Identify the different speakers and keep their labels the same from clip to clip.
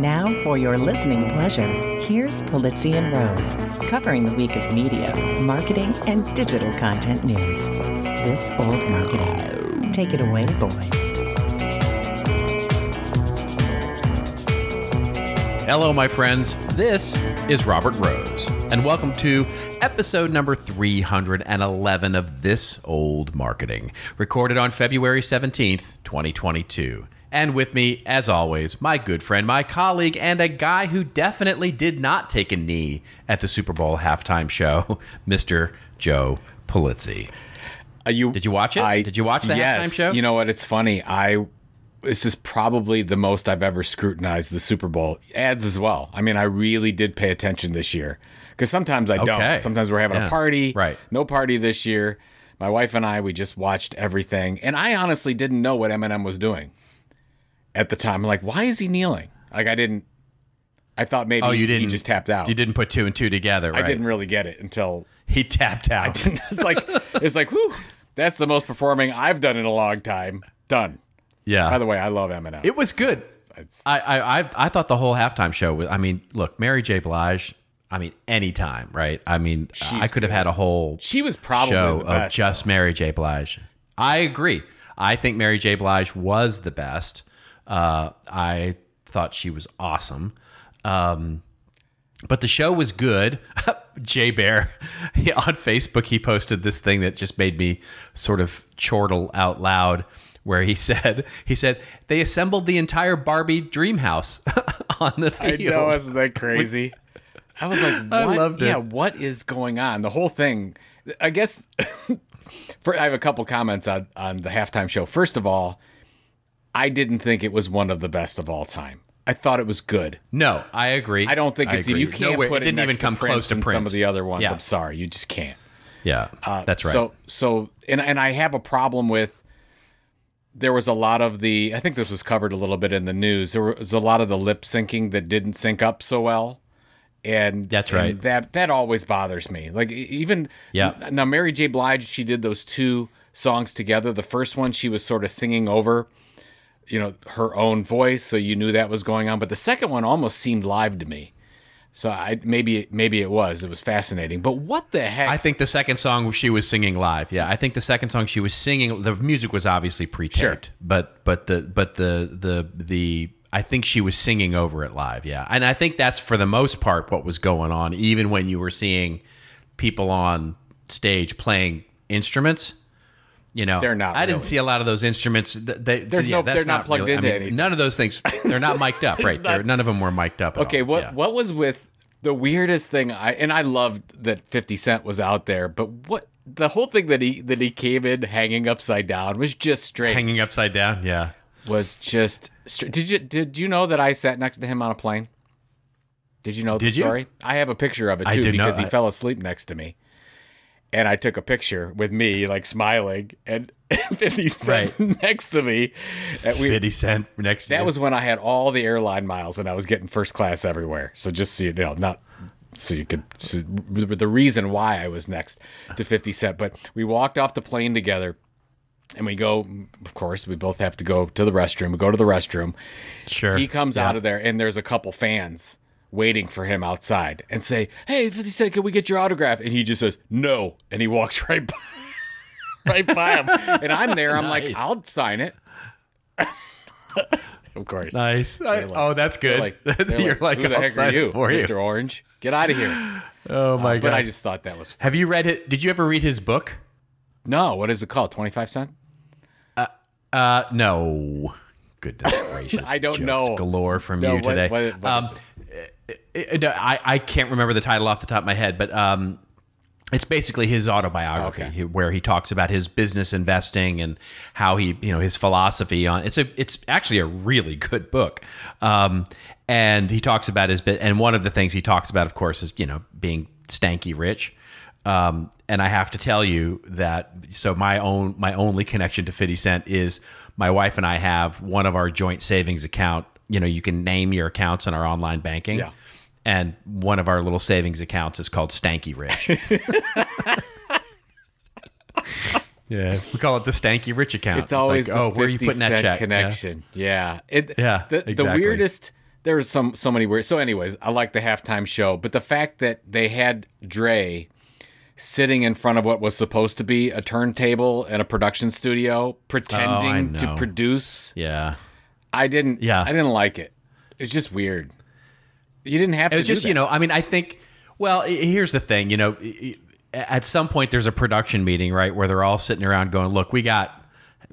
Speaker 1: Now, for your listening pleasure, here's Pulizzi and Rose, covering the week of media, marketing, and digital content news. This old marketing. Take it away, boys.
Speaker 2: Hello, my friends. This is Robert Rose, and welcome to episode number 311 of This Old Marketing, recorded on February 17th, 2022. And with me, as always, my good friend, my colleague, and a guy who definitely did not take a knee at the Super Bowl halftime show, Mr. Joe Pulizzi.
Speaker 3: Uh, you,
Speaker 2: Did you watch it?
Speaker 3: I,
Speaker 2: Did you watch the
Speaker 3: yes.
Speaker 2: halftime show?
Speaker 3: You know what? It's funny. I this is probably the most I've ever scrutinized the Super Bowl ads as well. I mean, I really did pay attention this year because sometimes I
Speaker 2: Okay.
Speaker 3: don't. Sometimes we're having
Speaker 2: Yeah.
Speaker 3: a party.
Speaker 2: Right.
Speaker 3: No party this year. My wife and I we just watched everything, and I honestly didn't know what Eminem was doing at the time. I'm like, why is he kneeling? Like I didn't. I thought maybe
Speaker 2: Oh, you didn't
Speaker 3: just tapped out.
Speaker 2: You didn't put two and two together, right?
Speaker 3: I didn't really get it until
Speaker 2: He tapped out.
Speaker 3: it's like it's like whew, that's the most performing I've done in a long time. Done.
Speaker 2: yeah.
Speaker 3: By the way, I love Eminem.
Speaker 2: It was good.
Speaker 3: It's-
Speaker 2: I, I I I thought the whole halftime show was. I mean, look, Mary J. Blige. I mean, anytime, right? I mean, I could have had a whole
Speaker 3: she was probably
Speaker 2: show
Speaker 3: best.
Speaker 2: of just Mary J. Blige. I agree. I think Mary J. Blige was the best. Uh, I thought she was awesome. Um, but the show was good. Jay Baer on Facebook, he posted this thing that just made me sort of chortle out loud. Where he said, he said they assembled the entire Barbie dream house on the
Speaker 3: I
Speaker 2: field.
Speaker 3: know, isn't that crazy? I was like, what?
Speaker 2: I loved it.
Speaker 3: Yeah, what is going on? The whole thing. I guess. for, I have a couple comments on on the halftime show. First of all, I didn't think it was one of the best of all time. I thought it was good.
Speaker 2: No, I agree.
Speaker 3: I don't think it's
Speaker 2: agree.
Speaker 3: you can't
Speaker 2: Nowhere-
Speaker 3: put
Speaker 2: it didn't even come
Speaker 3: Prince
Speaker 2: close to
Speaker 3: and
Speaker 2: Prince.
Speaker 3: some of the other ones.
Speaker 2: Yeah,
Speaker 3: I'm sorry, you just can't.
Speaker 2: yeah, uh, that's right.
Speaker 3: So so and and I have a problem with there was a lot of the I think this was covered a little bit in the news. There was a lot of the lip syncing that didn't sync up so well. And
Speaker 2: That's
Speaker 3: and
Speaker 2: right.
Speaker 3: that that always bothers me. Like even
Speaker 2: Yeah.
Speaker 3: now Mary J. Blige, she did those two songs together. The first one she was sort of singing over, you know, her own voice, so you knew that was going on. But the second one almost seemed live to me. So I maybe maybe it was. It was fascinating. But what the heck?
Speaker 2: I think the second song she was singing live. Yeah, I think the second song she was singing. The music was obviously pre-taped,
Speaker 3: Sure.
Speaker 2: but but the but the the the I think she was singing over it live. Yeah, and I think that's for the most part what was going on. Even when you were seeing people on stage playing instruments. You know,
Speaker 3: They're not
Speaker 2: I didn't see a lot of those instruments. th- They,
Speaker 3: There's
Speaker 2: yeah,
Speaker 3: no- they're not plugged
Speaker 2: really- I
Speaker 3: into
Speaker 2: mean,
Speaker 3: anything.
Speaker 2: None of those things. They're not mic'd up, right? They're- none of them were mic'd up.
Speaker 3: Okay,
Speaker 2: all.
Speaker 3: what
Speaker 2: Yeah.
Speaker 3: what was with the weirdest thing? I and I loved that Fifty Cent was out there, but what the whole thing that he that he came in hanging upside down was just strange.
Speaker 2: hanging upside down? Yeah.
Speaker 3: was just str- did you did you know that I sat next to him on a plane? Did you know the
Speaker 2: Did you?
Speaker 3: story? I have a picture of it too
Speaker 2: not-
Speaker 3: because he
Speaker 2: I-
Speaker 3: fell asleep next to me. And I took a picture with me like smiling and 50 Cent next to me. And we,
Speaker 2: Fifty Cent next. to
Speaker 3: that
Speaker 2: you.
Speaker 3: was when I had all the airline miles and I was getting first class everywhere. So just so you know, not so you could so the reason why I was next to 50 Cent. But we walked off the plane together and we go, of course, we both have to go to the restroom. We go to the restroom.
Speaker 2: sure.
Speaker 3: He comes
Speaker 2: Yeah.
Speaker 3: out of there and there's a couple fans waiting for him outside and say, Hey, 50 Cent, can we get your autograph? And he just says, No. And he walks right by, right by him. And I'm there. I'm like, I'll sign it. of course.
Speaker 2: Nice.
Speaker 3: like-
Speaker 2: oh, that's
Speaker 3: They're
Speaker 2: good.
Speaker 3: like, they're
Speaker 2: You're
Speaker 3: like,
Speaker 2: like,
Speaker 3: who the
Speaker 2: I'll
Speaker 3: heck are you,
Speaker 2: for you.
Speaker 3: Mr. Orange? Get out of here.
Speaker 2: Oh my
Speaker 3: but
Speaker 2: god.
Speaker 3: But I just thought that was Funny.
Speaker 2: Have you read it? Did you ever read his book?
Speaker 3: no. What is it called? Twenty five cent?
Speaker 2: Uh, no. Goodness gracious.
Speaker 3: I don't know.
Speaker 2: Galore from
Speaker 3: No,
Speaker 2: you
Speaker 3: what-
Speaker 2: today.
Speaker 3: what- what
Speaker 2: um,
Speaker 3: is
Speaker 2: it- it- I I can't remember the title off the top of my head, but um, it's basically his autobiography
Speaker 3: Okay.
Speaker 2: where he talks about his business investing and how he you know his philosophy on it's a it's actually a really good book um, and he talks about his bit and one of the things he talks about of course is you know being stanky rich um, and I have to tell you that so my own my only connection to 50 Cent is my wife and I have one of our joint savings account you know you can name your accounts in our online banking
Speaker 3: Yeah.
Speaker 2: and one of our little savings accounts is called Stanky Rich. yeah, we call it the Stanky Rich account.
Speaker 3: It's always
Speaker 2: like,
Speaker 3: the
Speaker 2: oh, where are you putting that check?
Speaker 3: Connection. Yeah. It,
Speaker 2: Yeah,
Speaker 3: The, the weirdest there's some so many weird. So, anyways, I like the halftime show, but the fact that they had Dre sitting in front of what was supposed to be a turntable in a production studio, pretending to produce,
Speaker 2: Yeah.
Speaker 3: I didn't.
Speaker 2: Yeah.
Speaker 3: I didn't like it. It's just weird. You didn't have
Speaker 2: It
Speaker 3: to do
Speaker 2: just,
Speaker 3: that.
Speaker 2: you know, I mean, I think, well, here's the thing, you know, at some point there's a production meeting, right, where they're all sitting around going, look, we got,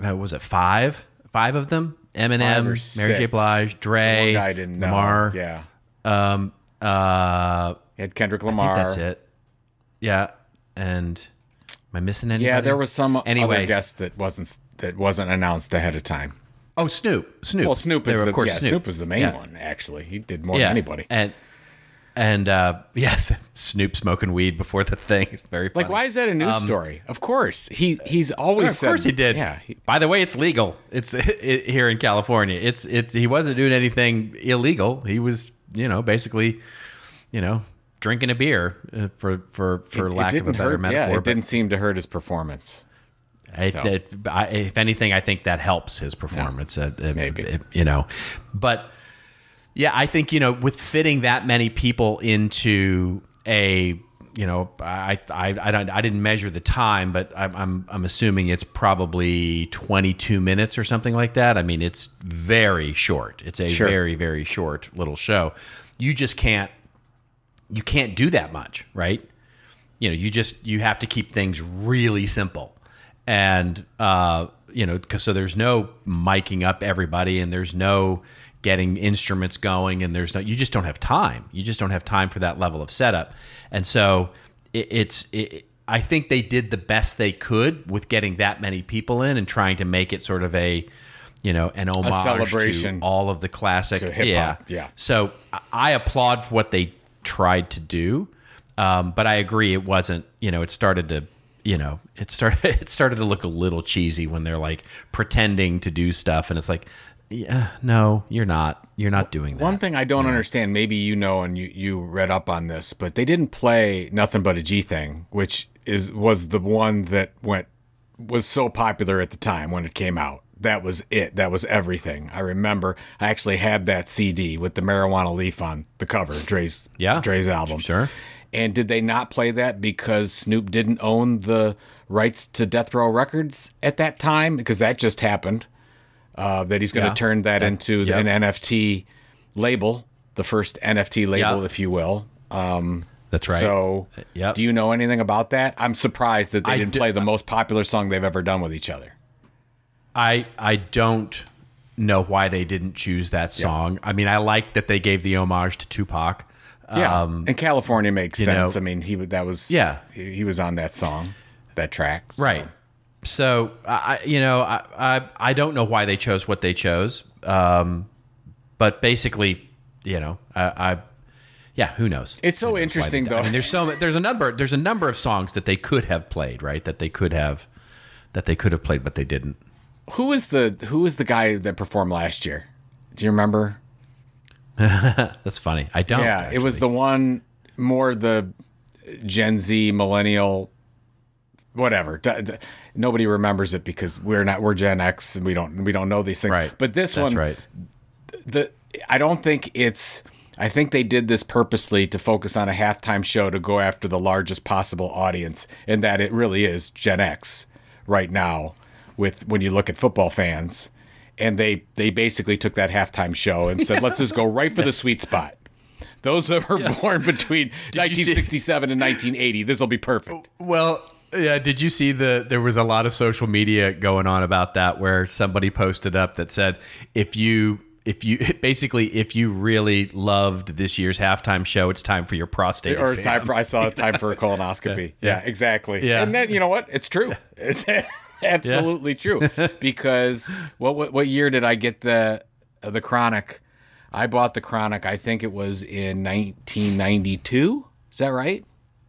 Speaker 2: uh, was it five? Five of them? Eminem, Mary J. Blige, Dre,
Speaker 3: one didn't know.
Speaker 2: Lamar.
Speaker 3: Yeah,
Speaker 2: Um, uh,
Speaker 3: had Kendrick Lamar.
Speaker 2: that's it. Yeah. And am I missing anything?
Speaker 3: Yeah, there was some
Speaker 2: Anyway.
Speaker 3: other guest that wasn't that wasn't announced ahead of time.
Speaker 2: Oh, Snoop. Snoop.
Speaker 3: Well, Snoop is the
Speaker 2: of course
Speaker 3: yeah,
Speaker 2: Snoop.
Speaker 3: Snoop was the main
Speaker 2: Yeah.
Speaker 3: one. Actually, he did more
Speaker 2: Yeah.
Speaker 3: than anybody.
Speaker 2: And and uh, yes, Snoop smoking weed before the thing. It's very funny.
Speaker 3: Like, why is that a news story? Of course, he he's always
Speaker 2: Um, of
Speaker 3: said.
Speaker 2: course he did.
Speaker 3: Yeah, he-
Speaker 2: By the way, it's legal. It's it, here in California. It's it's he wasn't doing anything illegal. He was you know basically you know drinking a beer uh, for for for
Speaker 3: it
Speaker 2: lack of a better
Speaker 3: hurt.
Speaker 2: metaphor.
Speaker 3: Yeah, it didn't seem to hurt his performance.
Speaker 2: It,
Speaker 3: So.
Speaker 2: it- I, if anything, I think that helps his performance. Uh, uh,
Speaker 3: Maybe.
Speaker 2: you know, but yeah, I think you know with fitting that many people into a you know I I I, don't, I didn't measure the time, but I'm, I'm I'm assuming it's probably 22 minutes or something like that. I mean, it's very short. It's a
Speaker 3: Sure.
Speaker 2: very very short little show. You just can't you can't do that much, right? you know you just you have to keep things really simple and uh you know cause so there's no miking up everybody and there's no getting instruments going and there's no you just don't have time you just don't have time for that level of setup and so it, it's it, i think they did the best they could with getting that many people in and trying to make it sort of a you know an homage
Speaker 3: celebration
Speaker 2: to all of the classic
Speaker 3: to hip-hop, yeah.
Speaker 2: so I- I applaud for what they tried to do, um, but I agree it wasn't. You know, it started to. You know, it started. It started to look a little cheesy when they're like pretending to do stuff, and it's like, yeah, no, you're not. You're not doing that.
Speaker 3: One thing I don't understand, maybe you know and you, you read up on this, but they didn't play Nothing But a G Thing, which is was the one that went was so popular at the time when it came out. That was it. That was everything. I remember I actually had that CD with the marijuana leaf on the cover, Dre's
Speaker 2: Yeah,
Speaker 3: Dre's album.
Speaker 2: sure.
Speaker 3: And did they not play that because Snoop didn't own the rights to Death Row Records at that time? Because that just happened. Uh, that he's going to
Speaker 2: Yeah.
Speaker 3: turn that into
Speaker 2: yep.
Speaker 3: an NFT label, the first NFT label,
Speaker 2: Yeah.
Speaker 3: if you will. Um,
Speaker 2: That's right.
Speaker 3: So,
Speaker 2: Yep.
Speaker 3: do you know anything about that? I'm surprised that they
Speaker 2: I
Speaker 3: didn't play the most popular song they've ever done with each other.
Speaker 2: I I don't know why they didn't choose that song. I mean, I like that they gave the homage to Tupac.
Speaker 3: Yeah,
Speaker 2: Um,
Speaker 3: and California makes sense.
Speaker 2: know-
Speaker 3: I mean, he that was
Speaker 2: Yeah.
Speaker 3: he, he was on that song, that track, so.
Speaker 2: Right. So I, I- you know, I, I I don't know why they chose what they chose. Um, but basically, you know, I, I yeah, who knows?
Speaker 3: It's so
Speaker 2: knows
Speaker 3: interesting, though.
Speaker 2: I mean, there's so there's a number there's a number of songs that they could have played, right? That they could have that they could have played, but they didn't.
Speaker 3: Who was the who was the guy that performed last year? Do you remember?
Speaker 2: That's funny. I don't.
Speaker 3: yeah, it was the one more the Gen Z millennial whatever. D- d- Nobody remembers it because we're not we're Gen X and we don't we don't know these things.
Speaker 2: right.
Speaker 3: But this
Speaker 2: That's
Speaker 3: one
Speaker 2: right.
Speaker 3: the I don't think it's I think they did this purposely to focus on a halftime show to go after the largest possible audience and that it really is Gen X right now with when you look at football fans and they they basically took that halftime show and said let's just go right for the sweet spot. Those that were born between
Speaker 2: Did you see-
Speaker 3: 1967 and 1980, this will be perfect.
Speaker 2: Well, yeah. Did you see the? There was a lot of social media going on about that, where somebody posted up that said, if you. If you basically, if you really loved this year's halftime show, it's time for your prostate
Speaker 3: Or
Speaker 2: exam.
Speaker 3: time for, I saw it time for a colonoscopy. Yeah, exactly.
Speaker 2: Yeah.
Speaker 3: And then you know what? It's true. It's absolutely true. Because what, what what year did I get the the chronic? I bought the chronic. I think it was in 1992. Is that right?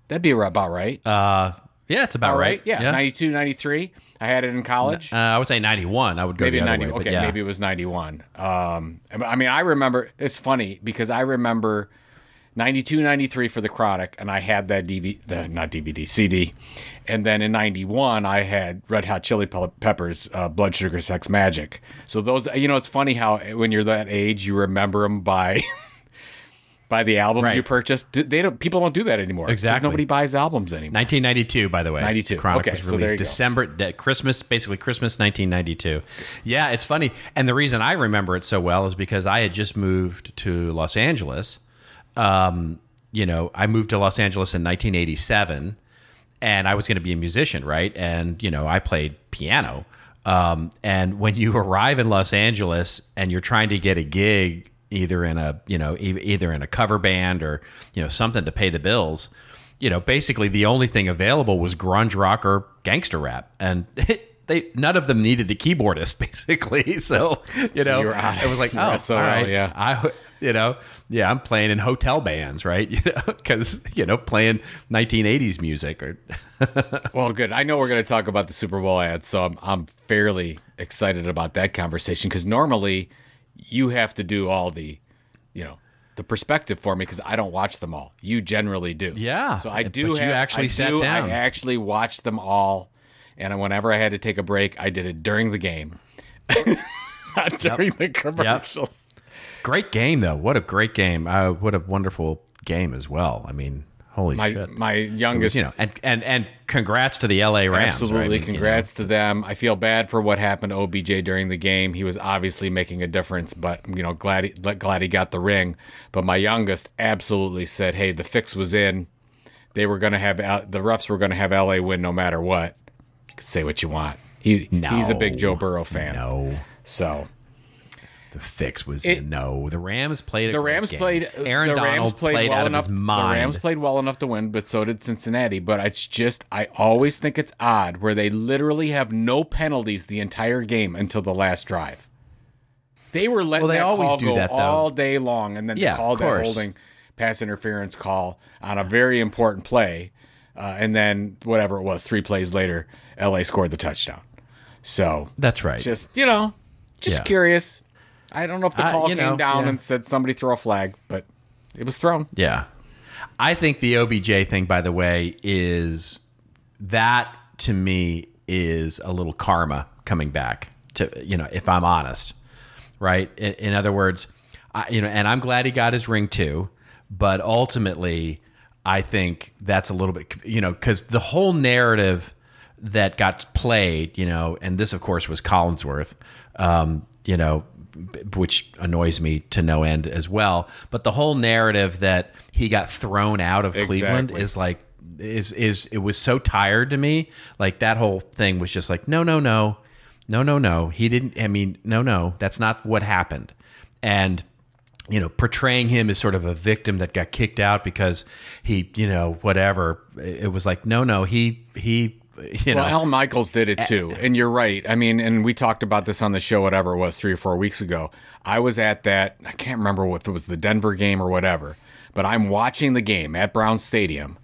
Speaker 3: That'd be about right.
Speaker 2: Uh, yeah, it's about right.
Speaker 3: Yeah, 92, 93. I had it in college.
Speaker 2: Uh, I would say ninety-one. I would go
Speaker 3: maybe
Speaker 2: the other
Speaker 3: 90
Speaker 2: way,
Speaker 3: okay
Speaker 2: yeah.
Speaker 3: maybe it was 91 um i mean i remember it's funny because i remember 92, 93 for the Chronic, and I had that DVD, the, not DVD, CD. And then in 91, I had Red Hot Chili Peppers, uh, Blood Sugar Sex Magik. So those, you know, it's funny how when you're that age, you remember them by. by the albums
Speaker 2: Right.
Speaker 3: you purchased, they don't. People don't do that anymore.
Speaker 2: Exactly.
Speaker 3: Nobody buys albums anymore.
Speaker 2: 1992, by the way.
Speaker 3: 92.
Speaker 2: Chronic
Speaker 3: Okay,
Speaker 2: was
Speaker 3: so there
Speaker 2: released
Speaker 3: you.
Speaker 2: December, de- Christmas, basically Christmas 1992. Yeah, it's funny. And the reason I remember it so well is because I had just moved to Los Angeles. Um, you know, I moved to Los Angeles in 1987 and I was going to be a musician, right? And, you know, I played piano. Um, and when you arrive in Los Angeles and you're trying to get a gig, either in a, you know, e- either in a cover band or, you know, something to pay the bills, you know, basically the only thing available was grunge rock or gangster rap. And they, none of them needed a keyboardist, basically. So, you
Speaker 3: So
Speaker 2: know, it was like, oh, all right.
Speaker 3: yeah.
Speaker 2: I, you know, yeah, I'm playing in hotel bands, right? You know, because you know, playing 1980s music or
Speaker 3: Well, good. I know we're going to talk about the Super Bowl ads, so I'm, I'm fairly excited about that conversation because normally you have to do all the, you know, the perspective for me because I don't watch them all. You generally do.
Speaker 2: Yeah,
Speaker 3: So I do.
Speaker 2: you
Speaker 3: have,
Speaker 2: actually
Speaker 3: I
Speaker 2: sat
Speaker 3: do,
Speaker 2: down.
Speaker 3: I actually watched them all, and whenever I had to take a break, I did it during the game, not during the commercials.
Speaker 2: Great game though. What a great game! Uh, what a wonderful game as well. I mean, holy
Speaker 3: My
Speaker 2: shit!
Speaker 3: my youngest,
Speaker 2: you know, and and and congrats to the LA Rams. right? I
Speaker 3: Absolutely.
Speaker 2: mean, you
Speaker 3: Congrats to them. I feel bad for what happened to OBJ during the game. He was obviously making a difference, but you know, glad he, glad he got the ring. But my youngest absolutely said, "Hey, the fix was in. They were going to have the refs were going to have LA win no matter what." You can say what you want. He he's a big Joe Burrow fan.
Speaker 2: no,
Speaker 3: So
Speaker 2: the fix was
Speaker 3: It-
Speaker 2: no. The Rams played. A
Speaker 3: the Rams
Speaker 2: game.
Speaker 3: played.
Speaker 2: Aaron
Speaker 3: the
Speaker 2: Donald
Speaker 3: Rams played,
Speaker 2: played
Speaker 3: well enough.
Speaker 2: of his mind.
Speaker 3: The Rams played well enough to win, but so did Cincinnati. But it's just I always think it's odd where they literally have no penalties the entire game until the last drive. They were letting
Speaker 2: Well, they
Speaker 3: that
Speaker 2: always
Speaker 3: call
Speaker 2: do
Speaker 3: go
Speaker 2: that, though.
Speaker 3: all day long, and then
Speaker 2: Yeah,
Speaker 3: they called that holding pass interference call on a very important play, uh, and then whatever it was, three plays later, LA scored the touchdown. So
Speaker 2: That's right.
Speaker 3: just you know, just
Speaker 2: Yeah.
Speaker 3: curious. I don't know if the
Speaker 2: Uh,
Speaker 3: call
Speaker 2: you
Speaker 3: came
Speaker 2: know,
Speaker 3: down
Speaker 2: yeah.
Speaker 3: and said somebody throw a flag, but it was thrown.
Speaker 2: Yeah. I think the OBJ thing, by the way, is that to me is a little karma coming back to, you know, if I'm honest, right? In, in other words, I, you know, and I'm glad he got his ring too, but ultimately, I think that's a little bit, you know, because the whole narrative that got played, you know, and this, of course, was Collinsworth, um, you know, which annoys me to no end as well. But the whole narrative that he got thrown out of Cleveland is like, is is it was so tired to me. Like that whole thing was just like, no, no, no, no, no, no. He didn't. I mean, no, no, that's not what happened. And you know, portraying him as sort of a victim that got kicked out because he, you know, whatever. It it was like, no, no, he, he, you know,
Speaker 3: Well, Al Michaels did it too, and you're right. I mean, and we talked about this on the show, whatever it was, three or four weeks ago. I was at that. I can't remember if it was the Denver game or whatever, but I'm watching the game at Brown Stadium,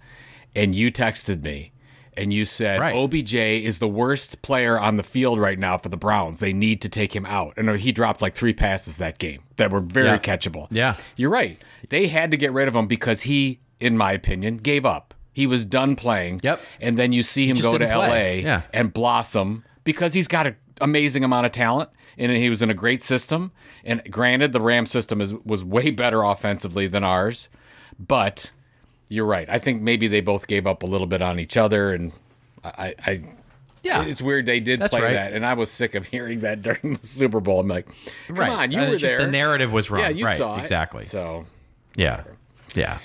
Speaker 3: and you texted me, and you said
Speaker 2: Right.
Speaker 3: OBJ is the worst player on the field right now for the Browns. They need to take him out, and he dropped like three passes that game that were very
Speaker 2: Yeah.
Speaker 3: catchable.
Speaker 2: Yeah.
Speaker 3: You're right. They had to get rid of him because he, in my opinion, gave up. He was done playing.
Speaker 2: Yep.
Speaker 3: And then you see him go to
Speaker 2: didn't
Speaker 3: LA.
Speaker 2: Yeah.
Speaker 3: and blossom because he's got an amazing amount of talent and he was in a great system. And granted, the Ram system is was way better offensively than ours, but you're right. I think maybe they both gave up a little bit on each other, and I, I
Speaker 2: Yeah.
Speaker 3: it's weird they did
Speaker 2: That's
Speaker 3: play
Speaker 2: right.
Speaker 3: that, and I was sick of hearing that during the Super Bowl. I'm like, come
Speaker 2: right.
Speaker 3: on, you
Speaker 2: Uh,
Speaker 3: were
Speaker 2: just
Speaker 3: there.
Speaker 2: The narrative was wrong.
Speaker 3: yeah, you
Speaker 2: right,
Speaker 3: saw it.
Speaker 2: exactly.
Speaker 3: So
Speaker 2: yeah, yeah.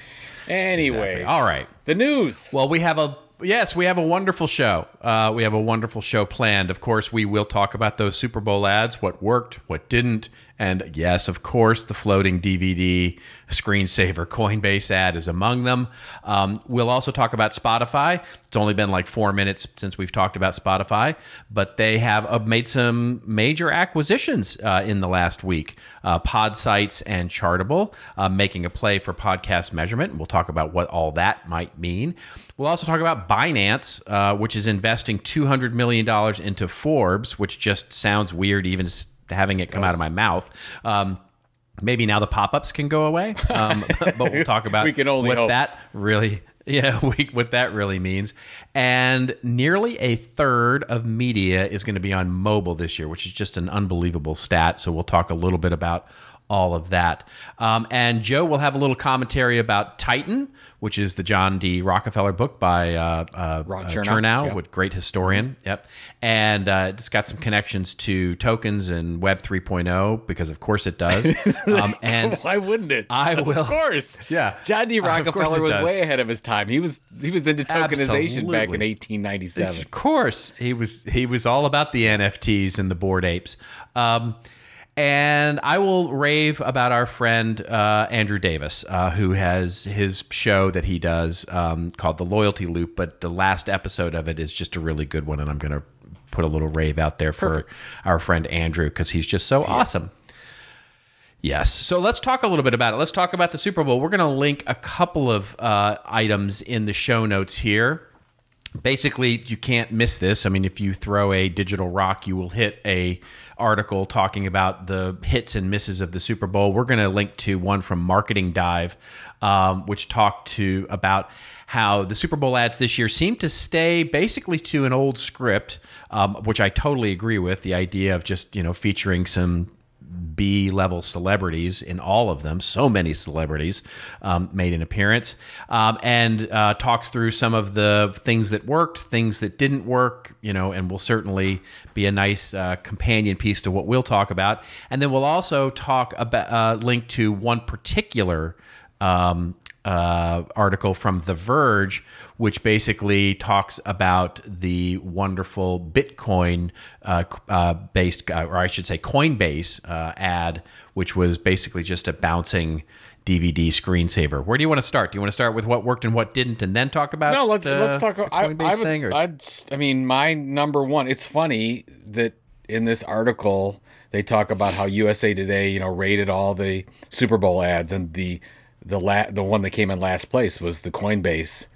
Speaker 3: Anyway,
Speaker 2: All right.
Speaker 3: the news.
Speaker 2: Well, we have a yes, we have a wonderful show. Uh, we have a wonderful show planned. Of course, we will talk about those Super Bowl ads, what worked, what didn't, and yes, of course, the floating DVD screensaver Coinbase ad is among them. Um, we'll also talk about Spotify. It's only been like four minutes since we've talked about Spotify, but they have uh, made some major acquisitions uh, in the last week. Uh, Podsights and Chartable uh, making a play for podcast measurement. and We'll talk about what all that might mean. We'll also talk about Binance, uh, which is investing $200 million into Forbes, which just sounds weird even having it come out of my mouth. Um, maybe now the pop-ups can go away. Um, but we'll talk about
Speaker 3: We can only
Speaker 2: what
Speaker 3: hope.
Speaker 2: that really yeah, we, what that really means. And nearly a third of media is going to be on mobile this year, which is just an unbelievable stat. So we'll talk a little bit about all of that. Um, and Joe will have a little commentary about Titan, which is the John D. Rockefeller book by uh, uh,
Speaker 3: Ron
Speaker 2: uh,
Speaker 3: Chernow, yeah.
Speaker 2: with great historian. Yep. And uh, it's got some connections to tokens and Web 3.0 because, of course, it does. Um, and
Speaker 3: Why wouldn't it?
Speaker 2: I will-
Speaker 3: Of course.
Speaker 2: Yeah.
Speaker 3: John D. Rockefeller was
Speaker 2: does.
Speaker 3: way ahead of his time. He was he was into tokenization back in 1897.
Speaker 2: Of course, he was he was all about the NFTs and the Bored Apes. Um, and I will rave about our friend uh, Andrew Davis, uh, who has his show that he does um, called The Loyalty Loop. But the last episode of it is just a really good one, and I'm going to put a little rave out there for our friend Andrew because he's just so awesome. Yes. So let's talk a little bit about it. Let's talk about the Super Bowl. We're going to link a couple of uh, items in the show notes here. Basically, you can't miss this. I mean, if you throw a digital rock, you will hit a article talking about the hits and misses of the Super Bowl. We're going to link to one from Marketing Dive, um, which talked to about how the Super Bowl ads this year seem to stay basically to an old script, um, which I totally agree with. The idea of just you know featuring some B level celebrities in all of them. So many celebrities um, made an appearance um, and uh, talks through some of the things that worked, things that didn't work, you know, and will certainly be a nice uh, companion piece to what we'll talk about. And then we'll also talk about, uh, link to one particular um, uh, article from The Verge, which basically talks about the wonderful Bitcoin uh, uh, based, uh, or I should say, Coinbase uh, ad, which was basically just a bouncing DVD screensaver. Where do you want to start? Do you want to start with what worked and what didn't, and then talk about
Speaker 3: No, let's
Speaker 2: the
Speaker 3: let's talk. I,
Speaker 2: Coinbase
Speaker 3: I would,
Speaker 2: thing? Or?
Speaker 3: I'd, I mean, my number one. It's funny that in this article they talk about how USA Today, you know, rated all the Super Bowl ads, and the the la- the one that came in last place was the Coinbase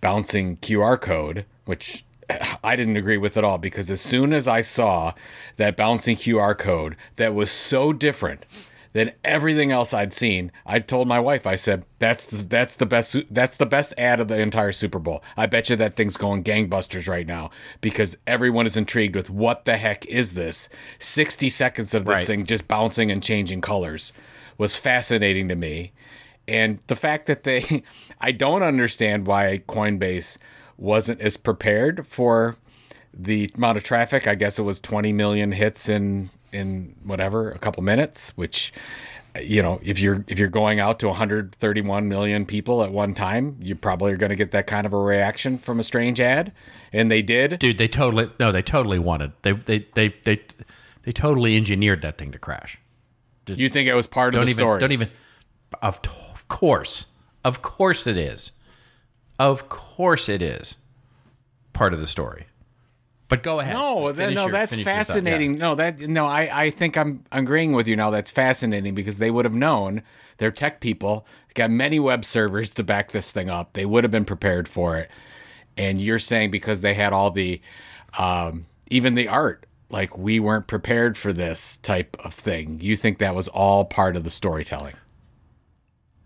Speaker 3: bouncing QR code, which I didn't agree with at all because as soon as I saw that bouncing QR code that was so different than everything else I'd seen, I told my wife, I said, "That's the, that's the best that's the best ad of the entire Super Bowl. I bet you that thing's going gangbusters right now because everyone is intrigued with what the heck is this? 60 seconds of this
Speaker 2: Right.
Speaker 3: thing just bouncing and changing colors was fascinating to me. And the fact that they, I don't understand why Coinbase wasn't as prepared for the amount of traffic. I guess it was 20 million hits in in whatever a couple minutes, which you know, if you're if you're going out to 131 million people at one time, you probably are going to get that kind of a reaction from a strange ad, and they did.
Speaker 2: Dude, they totally no, they totally wanted they they they they they totally engineered that thing to crash.
Speaker 3: You think it was part of the
Speaker 2: even
Speaker 3: story?
Speaker 2: don't even of, of course of course it is of course it is part of the story but go ahead
Speaker 3: No, that, no,
Speaker 2: your-
Speaker 3: that's
Speaker 2: thought. Yeah.
Speaker 3: fascinating. No, that no, I, I think I'm agreeing with you now. That's fascinating because they would have known. They're tech people. Got many web servers to back this thing up. They would have been prepared for it. And you're saying because they had all the, um, even the art, like we weren't prepared for this type of thing. You think that was all part of the storytelling?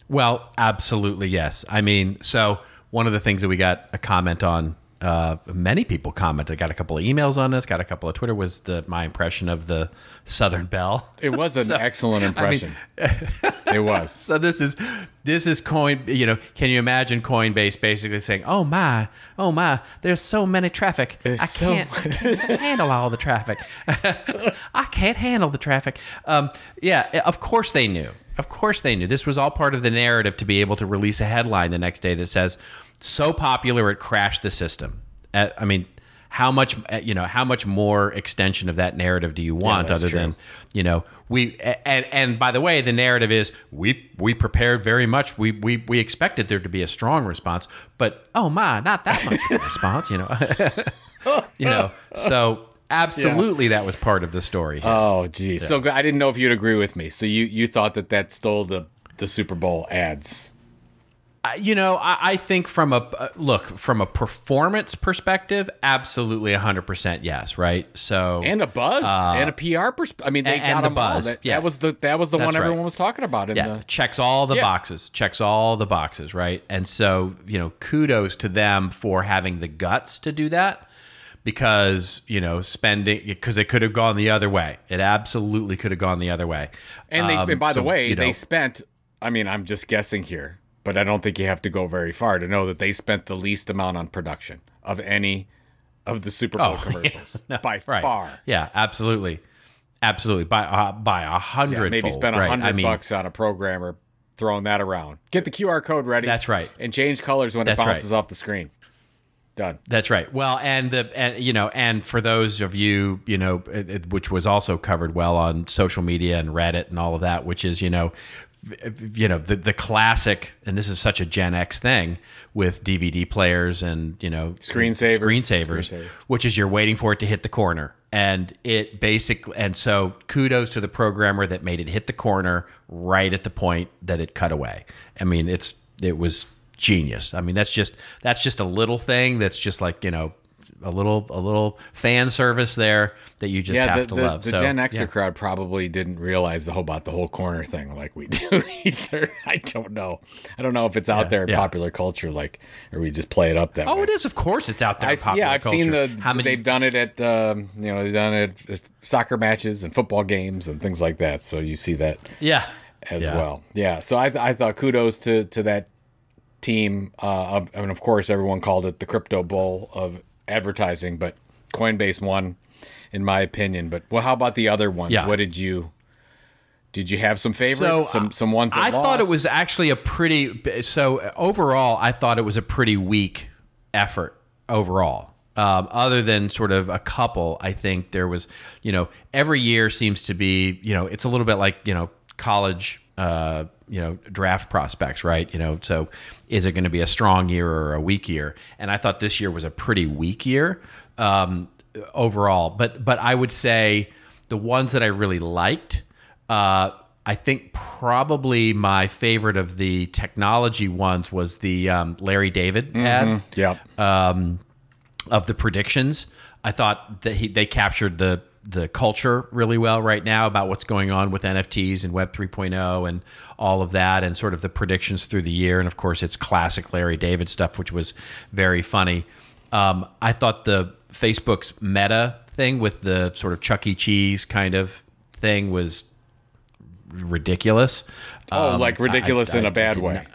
Speaker 2: Well absolutely yes i mean so one of the things that we got a comment on uh, many people commented got a couple of emails on this got a couple of twitter was the my impression of the southern bell
Speaker 3: It was an excellent impression. it was.
Speaker 2: So this is this is coin. You know, can you imagine Coinbase basically saying, "Oh my, oh my, there's so many traffic. I
Speaker 3: There's so
Speaker 2: can't, I can't handle all the traffic. I can't handle the traffic." Um, yeah, of course they knew. Of course they knew. This was all part of the narrative to be able to release a headline the next day that says, "So popular it crashed the system." Uh, I mean. How much uh, you know? How much more extension of that narrative do you want,
Speaker 3: that's
Speaker 2: other
Speaker 3: true.
Speaker 2: than you know we and and by the way the narrative is we we prepared very much we we we expected there to be a strong response but oh my not that much response you know you know so absolutely that was part of the story here.
Speaker 3: Oh, geez. So I didn't know if you'd agree with me. So you you thought that that stole the the Super Bowl ads?
Speaker 2: Uh, you know, I, I think from a uh, look from a performance perspective, absolutely hundred percent yes, right? So
Speaker 3: and a buzz and a PR perspective. I mean, they
Speaker 2: Uh, and- and
Speaker 3: got all.
Speaker 2: buzz,
Speaker 3: That,
Speaker 2: yeah.
Speaker 3: that was the that was the
Speaker 2: That's
Speaker 3: one
Speaker 2: right.
Speaker 3: everyone was talking about. In
Speaker 2: yeah,
Speaker 3: the,
Speaker 2: checks all the
Speaker 3: Yeah.
Speaker 2: boxes, checks all the boxes, right? And so, you know, kudos to them for having the guts to do that because, you know, spending because it could have gone the other way. It absolutely could have gone the other way.
Speaker 3: and they
Speaker 2: Um,
Speaker 3: and by the way,
Speaker 2: you know,
Speaker 3: they spent. I mean, I'm just guessing here, but I don't think you have to go very far to know that they spent the least amount on production of any of the Super Bowl
Speaker 2: Oh,
Speaker 3: commercials by
Speaker 2: right.
Speaker 3: far.
Speaker 2: Yeah, absolutely. Absolutely. By uh, by a hundred
Speaker 3: Yeah, maybe spend a
Speaker 2: right?
Speaker 3: hundred
Speaker 2: I mean,
Speaker 3: bucks on a programmer throwing that around. Get the QR code ready.
Speaker 2: That's right.
Speaker 3: And change colors when
Speaker 2: That's
Speaker 3: it
Speaker 2: right.
Speaker 3: bounces off the screen. Done.
Speaker 2: That's right. Well, and the and you know, and for those of you, you know, it, it- which was also covered well on social media and Reddit and all of that, which is you know, you know, the the classic, and this is such a Gen X thing with DVD players and you know,
Speaker 3: Screensavers.
Speaker 2: screensavers,
Speaker 3: Screensaver.
Speaker 2: which is you're waiting for it to hit the corner, and it basically, and so kudos to the programmer that made it hit the corner right at the point that it cut away. I mean, it's it was genius. I mean, that's just that's just a little thing that's just like you know a little a little fan service there that you just
Speaker 3: Yeah,
Speaker 2: have
Speaker 3: the,
Speaker 2: to
Speaker 3: the,
Speaker 2: love.
Speaker 3: the
Speaker 2: so,
Speaker 3: Gen Xer
Speaker 2: yeah.
Speaker 3: crowd probably didn't realize the whole about the whole corner thing like we do either. I don't know. I don't know if it's out there in
Speaker 2: yeah.
Speaker 3: popular culture, like, or we just play it up that
Speaker 2: Oh,
Speaker 3: way.
Speaker 2: it is. Of course, it's out there.
Speaker 3: I
Speaker 2: in popular
Speaker 3: yeah, I've seen the.
Speaker 2: How many
Speaker 3: they've done it at um, you know they've done it at soccer matches and football games and things like that. So you see that
Speaker 2: Yeah,
Speaker 3: as
Speaker 2: Yeah.
Speaker 3: well. Yeah. So I, I thought kudos to to that team. Uh, of- I mean, of course, everyone called it the crypto bowl of advertising, but Coinbase won, in my opinion. But well, how about the other ones?
Speaker 2: Yeah.
Speaker 3: What did you? Did you have some favorites?
Speaker 2: So,
Speaker 3: some some ones that
Speaker 2: I thought it was actually a pretty. So overall, I thought it was a pretty weak effort overall. Um, other than sort of a couple, I think there was, you know, every year seems to be, you know, it's a little bit like, you know, college, uh, you know, draft prospects, right? You know, so is it going to be a strong year or a weak year? And I thought this year was a pretty weak year um, overall. But but I would say the ones that I really liked. Uh, I think probably my favorite of the technology ones was the um, Larry David ad
Speaker 3: Yep.
Speaker 2: um, of the predictions. I thought that he, they captured the the culture really well right now about what's going on with NFTs and Web 3.0 and all of that, and sort of the predictions through the year. And of course, it's classic Larry David stuff, which was very funny. Um, I thought the Facebook's Meta thing with the sort of Chuck E. Cheese kind of thing was ridiculous.
Speaker 3: oh,
Speaker 2: Um,
Speaker 3: like ridiculous
Speaker 2: I-
Speaker 3: in
Speaker 2: I
Speaker 3: a bad way.
Speaker 2: not-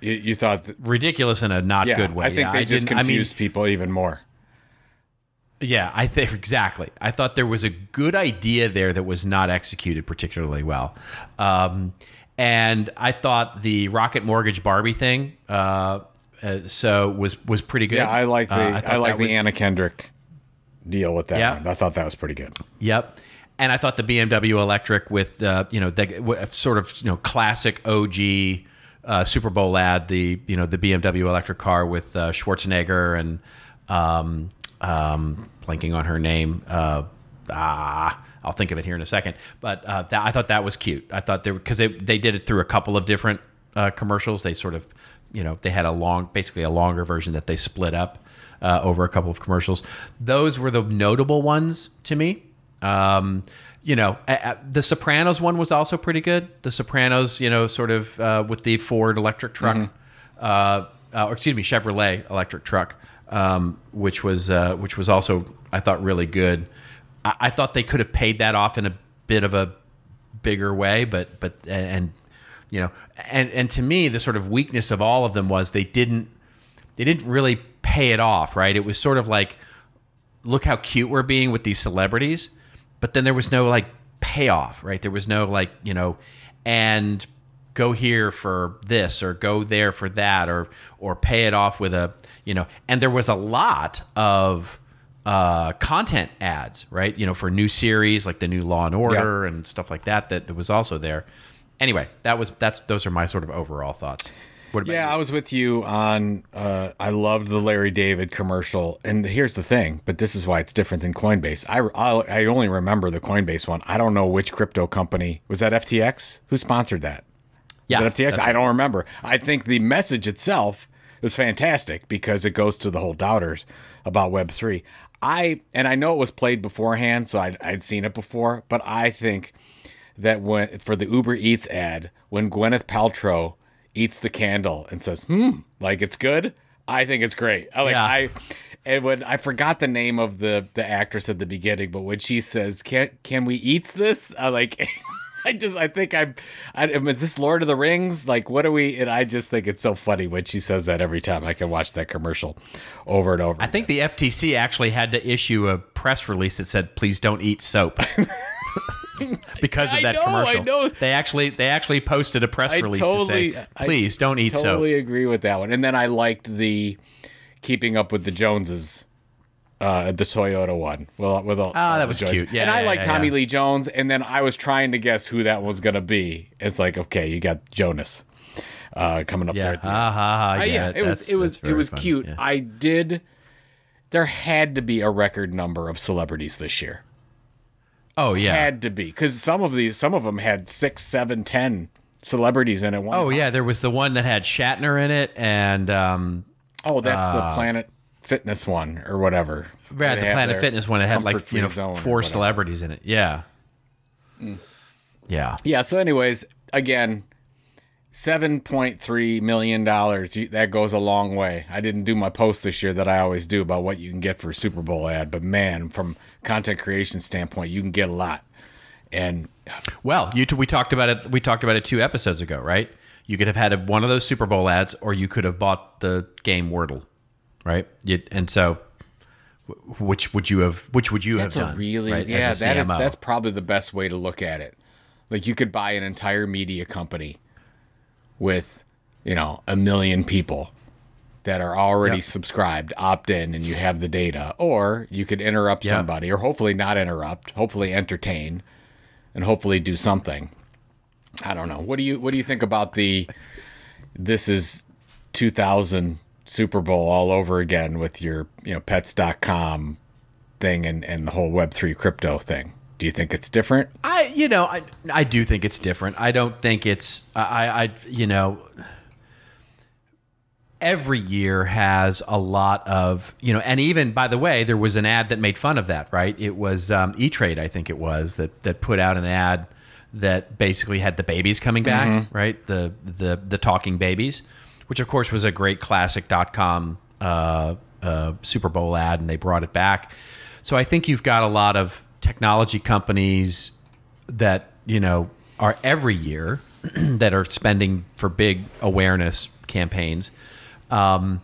Speaker 3: You, you thought, that,
Speaker 2: ridiculous in a not
Speaker 3: yeah?
Speaker 2: good way.
Speaker 3: I think
Speaker 2: Yeah,
Speaker 3: they just
Speaker 2: I mean,
Speaker 3: confused people even more.
Speaker 2: Yeah, I think exactly. I thought there was a good idea there that was not executed particularly well. Um, and I thought the Rocket Mortgage Barbie thing uh, uh, so was was pretty good.
Speaker 3: Yeah, I like the
Speaker 2: Uh,
Speaker 3: I,
Speaker 2: thought
Speaker 3: like the
Speaker 2: was-
Speaker 3: Anna Kendrick deal with that
Speaker 2: Yeah.
Speaker 3: one. I thought that was pretty good.
Speaker 2: Yep. And I thought the BMW electric with uh, you know the w- sort of you know classic OG uh, Super Bowl ad, the you know the BMW electric car with uh, Schwarzenegger and um, um, blanking on her name. Uh, ah, I'll think of it here in a second. But uh, that, I thought that was cute. I thought they because they they did it through a couple of different uh, commercials. They sort of you know they had a long, basically a longer version that they split up uh, over a couple of commercials. Those were the notable ones to me. Um, you know, a- a- the Sopranos one was also pretty good. The Sopranos, you know, sort of uh, with the Ford electric truck, uh, uh, or excuse me, Chevrolet electric truck, um, which was uh, which was also I thought really good. I, I thought they could have paid that off in a bit of a bigger way, but but and, you know, and and to me, the sort of weakness of all of them was they didn't they didn't really pay it off. Right? It was sort of like look how cute we're being with these celebrities, but then there was no like payoff, right? There was no like, you know, and go here for this or go there for that or or pay it off with a, you know, and there was a lot of uh, content ads, right? You know, for new series like the new Law and Order and stuff like that that was also there. Anyway, that was that's those are my sort of overall thoughts. What about
Speaker 3: Yeah,
Speaker 2: you?
Speaker 3: I was with you on. Uh, I loved the Larry David commercial, and here's the thing. But this is why it's different than Coinbase. I I, I only remember the Coinbase one. I don't know which crypto company was that. FTX who sponsored that.
Speaker 2: Yeah,
Speaker 3: it FTX? I don't remember. I think the message itself was fantastic because it goes to the whole doubters about Web three. I and I know it was played beforehand, so I'd, I'd seen it before, but I think that when for the Uber Eats ad, when Gwyneth Paltrow eats the candle and says, "Hmm, like it's good," I think it's great. I like
Speaker 2: Yeah.
Speaker 3: I and when I forgot the name of the the actress at the beginning, but when she says, "Can can we eats this?" I like. I just I think I'm. I, um, is this Lord of the Rings? Like, what are we? And I just think it's so funny when she says that every time. I can watch that commercial over and over.
Speaker 2: I think the FTC actually had to issue a press release that said, "Please don't eat soap." because of
Speaker 3: I
Speaker 2: that
Speaker 3: know, I
Speaker 2: commercial.
Speaker 3: know.
Speaker 2: They actually they actually posted a press release
Speaker 3: totally-
Speaker 2: to say,
Speaker 3: I
Speaker 2: "Please don't eat soap."
Speaker 3: I totally agree with that one. And then I liked the Keeping Up with the Joneses, uh, the Toyota one. Well, with all,
Speaker 2: Ah, that was cute. Yeah,
Speaker 3: and I
Speaker 2: yeah,
Speaker 3: like
Speaker 2: yeah,
Speaker 3: Tommy. Lee Jones. And then I was trying to guess who that was gonna be. It's like, okay, you got Jonas uh, coming up there. At the
Speaker 2: ha,
Speaker 3: Uh,
Speaker 2: yeah,
Speaker 3: it was it was it was
Speaker 2: funny.
Speaker 3: cute. I did. There had to be a record number of celebrities this year.
Speaker 2: Oh yeah.
Speaker 3: Had to be because some of these, some of them had six, seven, ten celebrities in it.
Speaker 2: Oh
Speaker 3: time.
Speaker 2: yeah, there was the one that had Shatner in it, and um,
Speaker 3: Oh, that's the Planet Fitness one or whatever. They
Speaker 2: the Planet Fitness one. It had like you know four.
Speaker 3: Mm.
Speaker 2: celebrities in it. Yeah. Yeah.
Speaker 3: Yeah. So, anyways, again, seven point three million dollars. That goes a long way. I didn't do my post this year that I always do about what you can get for a Super Bowl ad, but man, from content creation standpoint, you can get a lot. And
Speaker 2: Well, you t- we talked about it. We talked about it two episodes ago, right? You could have had one of those Super Bowl ads, or you could have bought the game Wordle, right? You, and so, which would you have? Which would you
Speaker 3: that's
Speaker 2: have
Speaker 3: a
Speaker 2: done?
Speaker 3: really
Speaker 2: right,
Speaker 3: yeah.
Speaker 2: a
Speaker 3: That is that's probably the best way to look at it. Like you could buy an entire media company with you know a million people that are already
Speaker 2: Yep.
Speaker 3: subscribed, opt in, and you have the data, or you could interrupt
Speaker 2: Yep.
Speaker 3: somebody, or hopefully not interrupt, hopefully entertain, and hopefully do something. I don't know. What do you what do you think about the this is 2000 Super Bowl all over again with your you know pets.com thing and and the whole Web3 crypto thing? Do you think it's different?
Speaker 2: I, you know, I, I do think it's different. I don't think it's, I, I, you know, every year has a lot of, you know, and even by the way, there was an ad that made fun of that, right? It was um, E Trade, I think it was that that put out an ad that basically had the babies coming back, right? The the the talking babies, which of course was a great classic dot com uh, uh, Super Bowl ad, and they brought it back. So I think you've got a lot of technology companies that you know are every year that are spending for big awareness campaigns. Um,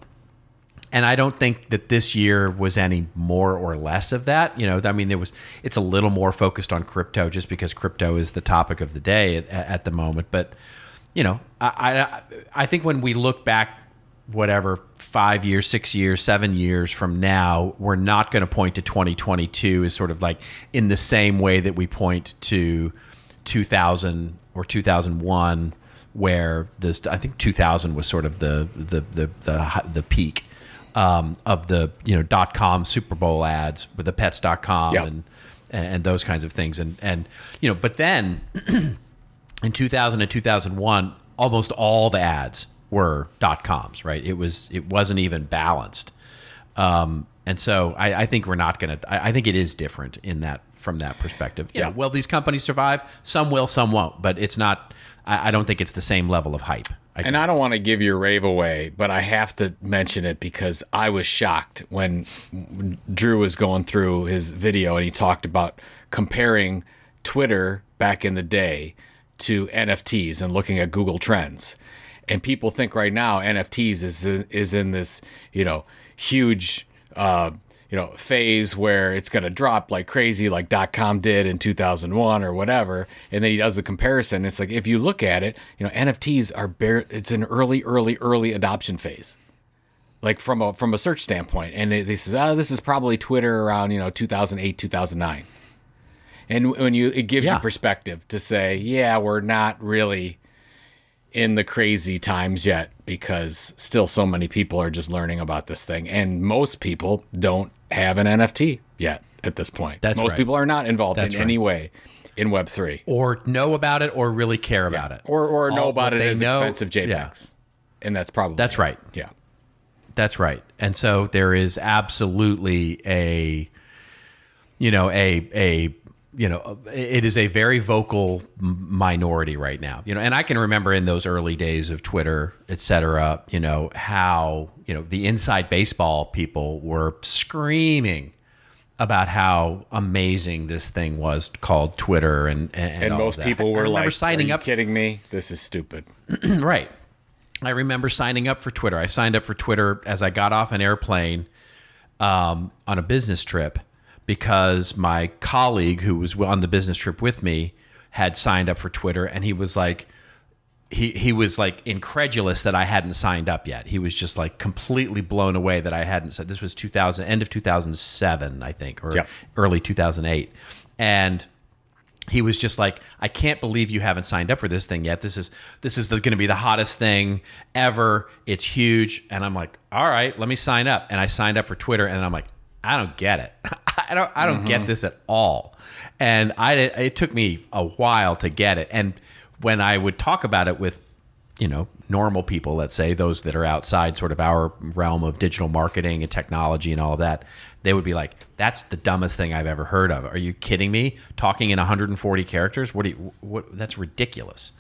Speaker 2: and I don't think that this year was any more or less of that. You know, I mean, there was. It's a little more focused on crypto just because crypto is the topic of the day at, at the moment. But you know, I, I I think when we look back, whatever five years, six years, seven years from now, we're not going to point to 2022 as sort of like in the same way that we point to 2000 or 2001 where this I think 2000 was sort of the the the the, the peak um, of the you know dot com Super Bowl ads with the pets.com
Speaker 3: Yep.
Speaker 2: and and those kinds of things and and you know but then in 2000 and 2001 almost all the ads were dot coms right it was it wasn't even balanced um, and so I, I think we're not going to. I, think it is different in that from that perspective.
Speaker 3: Yeah.
Speaker 2: know, will these companies survive? Some will, some won't. But it's not. I, I don't think it's the same level of hype. I
Speaker 3: And I don't want to give your rave away, but I have to mention it because I was shocked when Drew was going through his video and he talked about comparing Twitter back in the day to NFTs and looking at Google Trends. And people think right now NFTs is is in this, you know, huge uh, you know, phase where it's going to drop like crazy, like dot .com did in 2001 or whatever. And then he does the comparison. It's like if you look at it, you know, NFTs are bare. It's an early, early, early adoption phase, like from a from a search standpoint. And they, they says, oh, this is probably Twitter around you know 2008, 2009. And when you it gives
Speaker 2: Yeah.
Speaker 3: you perspective to say, yeah, we're not really in the crazy times yet because still so many people are just learning about this thing and most people don't have an NFT yet at this point.
Speaker 2: That's
Speaker 3: most
Speaker 2: right.
Speaker 3: people are not involved
Speaker 2: That's
Speaker 3: in
Speaker 2: right.
Speaker 3: any way in Web three,
Speaker 2: or know about it, or really care about it,
Speaker 3: or or know about it as
Speaker 2: know-
Speaker 3: expensive JPEGs,
Speaker 2: yeah.
Speaker 3: and that's probably
Speaker 2: That's right.
Speaker 3: Yeah,
Speaker 2: That's right. And so there is absolutely a, you know, a a you know, it is a very vocal minority right now. You know, and I can remember in those early days of Twitter, et cetera, you know, how you know the inside baseball people were screaming about how amazing this thing was called Twitter, and and,
Speaker 3: and most people were like,
Speaker 2: signing
Speaker 3: "Are you
Speaker 2: up
Speaker 3: kidding me? This is stupid."
Speaker 2: right. I remember signing up for Twitter. I signed up for Twitter as I got off an airplane um, on a business trip because my colleague who was on the business trip with me had signed up for Twitter, and he was like, he he was like incredulous that I hadn't signed up yet. He was just like completely blown away that I hadn't said this was 2000 end of 2007 I think or
Speaker 3: Yep.
Speaker 2: early 2008 and he was just like I can't believe you haven't signed up for this thing yet. This is this is going to be the hottest thing ever. It's huge and I'm like all right, let me sign up and I signed up for Twitter and I'm like I don't get it. I don't I don't get mm-hmm. this at all. And I it took me a while to get it and when I would talk about it with, you know, normal people, let's say those that are outside sort of our realm of digital marketing and technology and all of that, they would be like, "That's the dumbest thing I've ever heard of. Are you kidding me? Talking in 140 characters? What do you? What? That's ridiculous."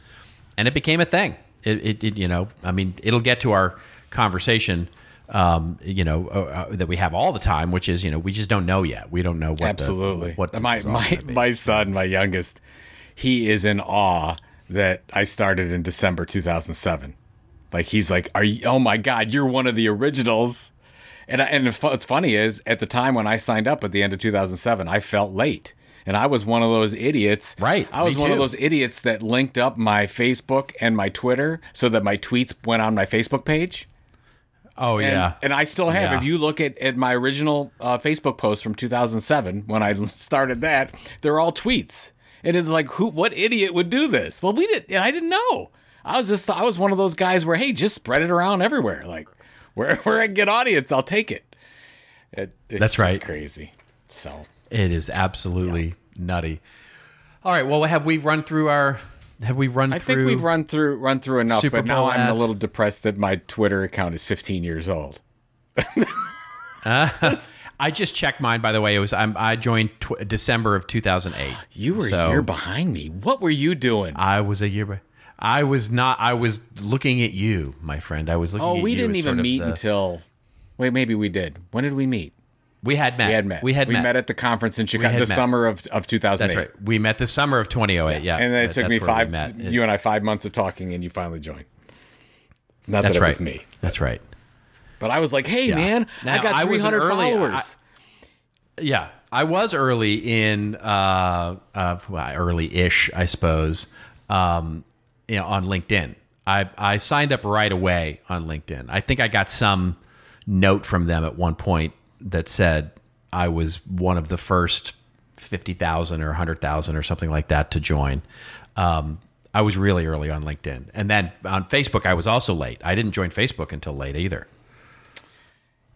Speaker 2: And it became a thing. It, it, it you know, I mean, it'll get to our conversation. Um, you know uh, uh, that we have all the time, which is you know we just don't know yet. We don't know what the-
Speaker 3: Absolutely.
Speaker 2: what
Speaker 3: my my my son, my youngest, he is in awe that I started in December 2007. Like he's like, "Are you? Oh my God, you're one of the originals." And I, and what's funny is at the time when I signed up at the end of 2007, I felt late. And I was one of those idiots.
Speaker 2: Right,
Speaker 3: I was one of those idiots that linked up my Facebook and my Twitter so that my tweets went on my Facebook page.
Speaker 2: Oh
Speaker 3: And,
Speaker 2: yeah,
Speaker 3: and I still have.
Speaker 2: Yeah.
Speaker 3: If you look at, at my original uh, Facebook post from 2007, when I started that, they're all tweets. And it's like, who? What idiot would do this? Well, we didn't. I didn't know. I was just. I was one of those guys where, hey, just spread it around everywhere. Like, where where I get audience, I'll take it. it it's
Speaker 2: That's right.
Speaker 3: Crazy. So
Speaker 2: It is absolutely nutty. All right. Well, have we run through our? Have we run through?
Speaker 3: I
Speaker 2: through?
Speaker 3: think we've run through run through enough.
Speaker 2: Super
Speaker 3: but now
Speaker 2: Bowl
Speaker 3: I'm a little depressed that my Twitter account is 15 years old.
Speaker 2: I just checked mine. By the way, it was I'm, I joined tw- December of 2008.
Speaker 3: You were
Speaker 2: So-
Speaker 3: a year behind me. What were you doing?
Speaker 2: I was a year. be- I was not. I was looking at you, my friend. I was looking.
Speaker 3: Oh, we didn't even meet
Speaker 2: the-
Speaker 3: until. Wait, maybe we did. When did we meet?
Speaker 2: We had met.
Speaker 3: We had met.
Speaker 2: We had
Speaker 3: we
Speaker 2: met.
Speaker 3: met. at the conference in Chicago, the
Speaker 2: met.
Speaker 3: summer of of 2008.
Speaker 2: That's right. We met the summer of 2008. Yeah,
Speaker 3: And then it
Speaker 2: that-
Speaker 3: took me five.
Speaker 2: met.
Speaker 3: You and I five months of talking, and you finally joined. Not
Speaker 2: that's
Speaker 3: that it
Speaker 2: right.
Speaker 3: was me,
Speaker 2: That's right.
Speaker 3: but I was like, "Hey,
Speaker 2: Yeah.
Speaker 3: man, I
Speaker 2: Now,
Speaker 3: got
Speaker 2: I an
Speaker 3: 300
Speaker 2: early-
Speaker 3: followers."
Speaker 2: Yeah, I was early in uh, uh well, early-ish, I suppose. Um, you know, on LinkedIn. I I signed up right away on LinkedIn. I think I got some note from them at one point that said I was one of the first fifty thousand or hundred thousand or something like that to join. Um, I was really early on LinkedIn, and then on Facebook, I was also late. I didn't join Facebook until late either.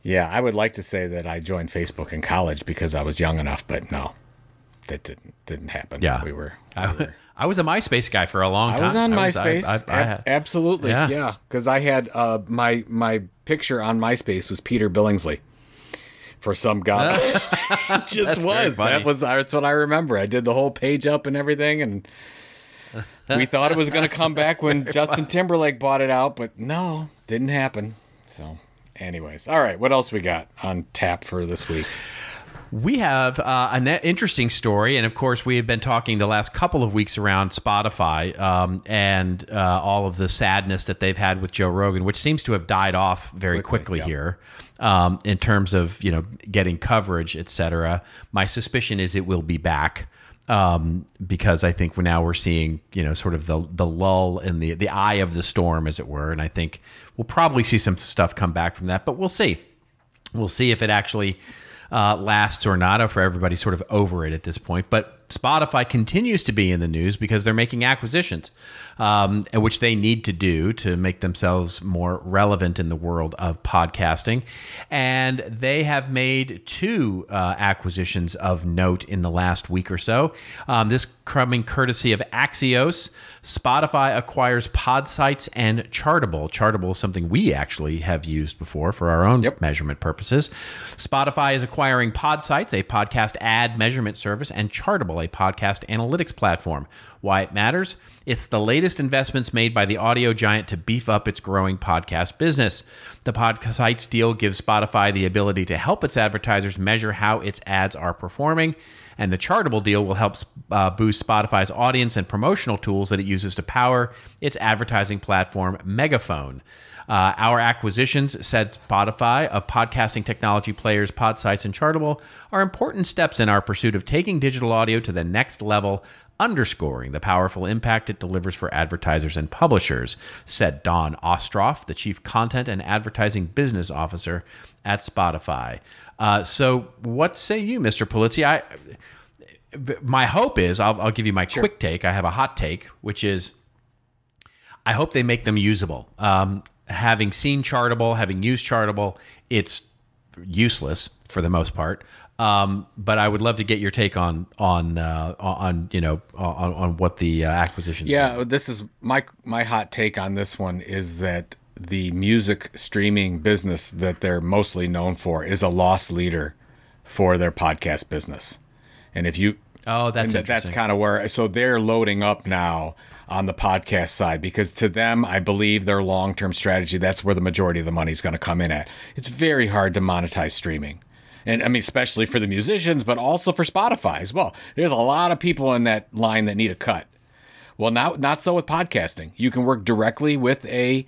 Speaker 3: yeah, I would like to say that I joined Facebook in college because I was young enough, but no, that didn't didn't happen.
Speaker 2: Yeah,
Speaker 3: we were.
Speaker 2: I, I was a MySpace guy for a long time.
Speaker 3: I was on
Speaker 2: I
Speaker 3: MySpace.
Speaker 2: I, I, I had-
Speaker 3: absolutely,
Speaker 2: Yeah.
Speaker 3: yeah. Because I had uh, my my picture on MySpace was Peter Billingsley. For some guy. god, just was. That was that's what I remember. I did the whole page up and everything, and we thought it was going to come back when Justin Timberlake bought it out, but no, didn't happen. So, anyways, all right. What else we got on tap for this week?
Speaker 2: We have uh, an interesting story, and of course, we have been talking the last couple of weeks around Spotify um, and uh, all of the sadness that they've had with Joe Rogan, which seems to have died off very quickly,
Speaker 3: Quickly, yep.
Speaker 2: here um, in terms of you know getting coverage, et cetera. My suspicion is it will be back um, because I think now we're seeing you know sort of the the lull in the the eye of the storm, as it were, and I think we'll probably see some stuff come back from that, but we'll see. We'll see if it actually uh, lasts or not, or for everybody sort of over it at this point. But Spotify continues to be in the news because they're making acquisitions, um, which they need to do to make themselves more relevant in the world of podcasting. And they have made two uh, acquisitions of note in the last week or so. Um, this coming courtesy of Axios. Spotify acquires Podsights and Chartable. Chartable is something we actually have used before for our own
Speaker 3: Yep.
Speaker 2: measurement purposes. Spotify is acquiring Podsights, a podcast ad measurement service, and Chartable, a podcast analytics platform. Why it matters? It's the latest investments made by the audio giant to beef up its growing podcast business. The Podsights deal gives Spotify the ability to help its advertisers measure how its ads are performing. And the Chartable deal will help uh, boost Spotify's audience and promotional tools that it uses to power its advertising platform, Megaphone. Uh, our acquisitions, said Spotify, of podcasting technology players Podsights and Chartable, are important steps in our pursuit of taking digital audio to the next level, underscoring the powerful impact it delivers for advertisers and publishers, said Dawn Ostroff, the Chief Content and Advertising Business Officer at Spotify. Uh, so, what say you, Mr. Pulizzi? I, my hope is I'll, I'll give you my quick take. I have a hot take, which is I hope they make them usable. Um, having seen Chartable, having used Chartable, it's useless for the most part. Um, but I would love to get your take on on uh, on you know on, on what the uh, acquisition.
Speaker 3: Yeah, this is my my hot take on this one is that the music streaming business that they're mostly known for is a loss leader for their podcast business. And if you
Speaker 2: Oh, that's
Speaker 3: and that's kind of where so they're loading up now on the podcast side because to them, I believe their long term strategy that's where the majority of the money is going to come in at. It's very hard to monetize streaming. And I mean, especially for the musicians, but also for Spotify as well. There's a lot of people in that line that need a cut. Well, now not so with podcasting. You can work directly with a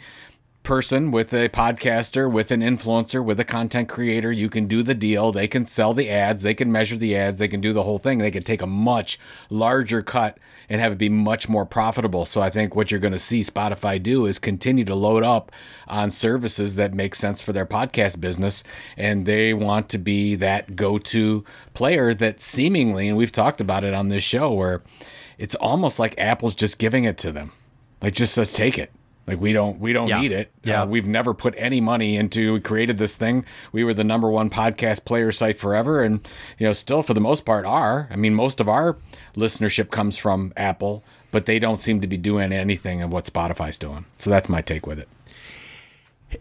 Speaker 3: person, with a podcaster, with an influencer, with a content creator. You can do the deal. They can sell the ads. They can measure the ads. They can do the whole thing. They can take a much larger cut and have it be much more profitable. So I think what you're going to see Spotify do is continue to load up on services that make sense for their podcast business. And they want to be that go to player that seemingly, and we've talked about it on this show, where it's almost like Apple's just giving it to them. Like just says take it. Like we don't we don't
Speaker 2: Yeah.
Speaker 3: need it.
Speaker 2: Yeah.
Speaker 3: Uh, we've never put any money into we created this thing. We were the number one podcast player site forever and you know still for the most part are. I mean most of our listenership comes from Apple, but they don't seem to be doing anything of what Spotify's doing. So that's my take with it.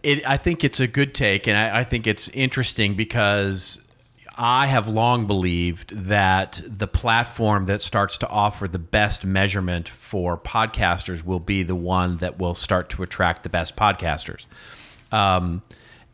Speaker 2: It, I think it's a good take, and I, I think it's interesting because I have long believed that the platform that starts to offer the best measurement for podcasters will be the one that will start to attract the best podcasters. Um,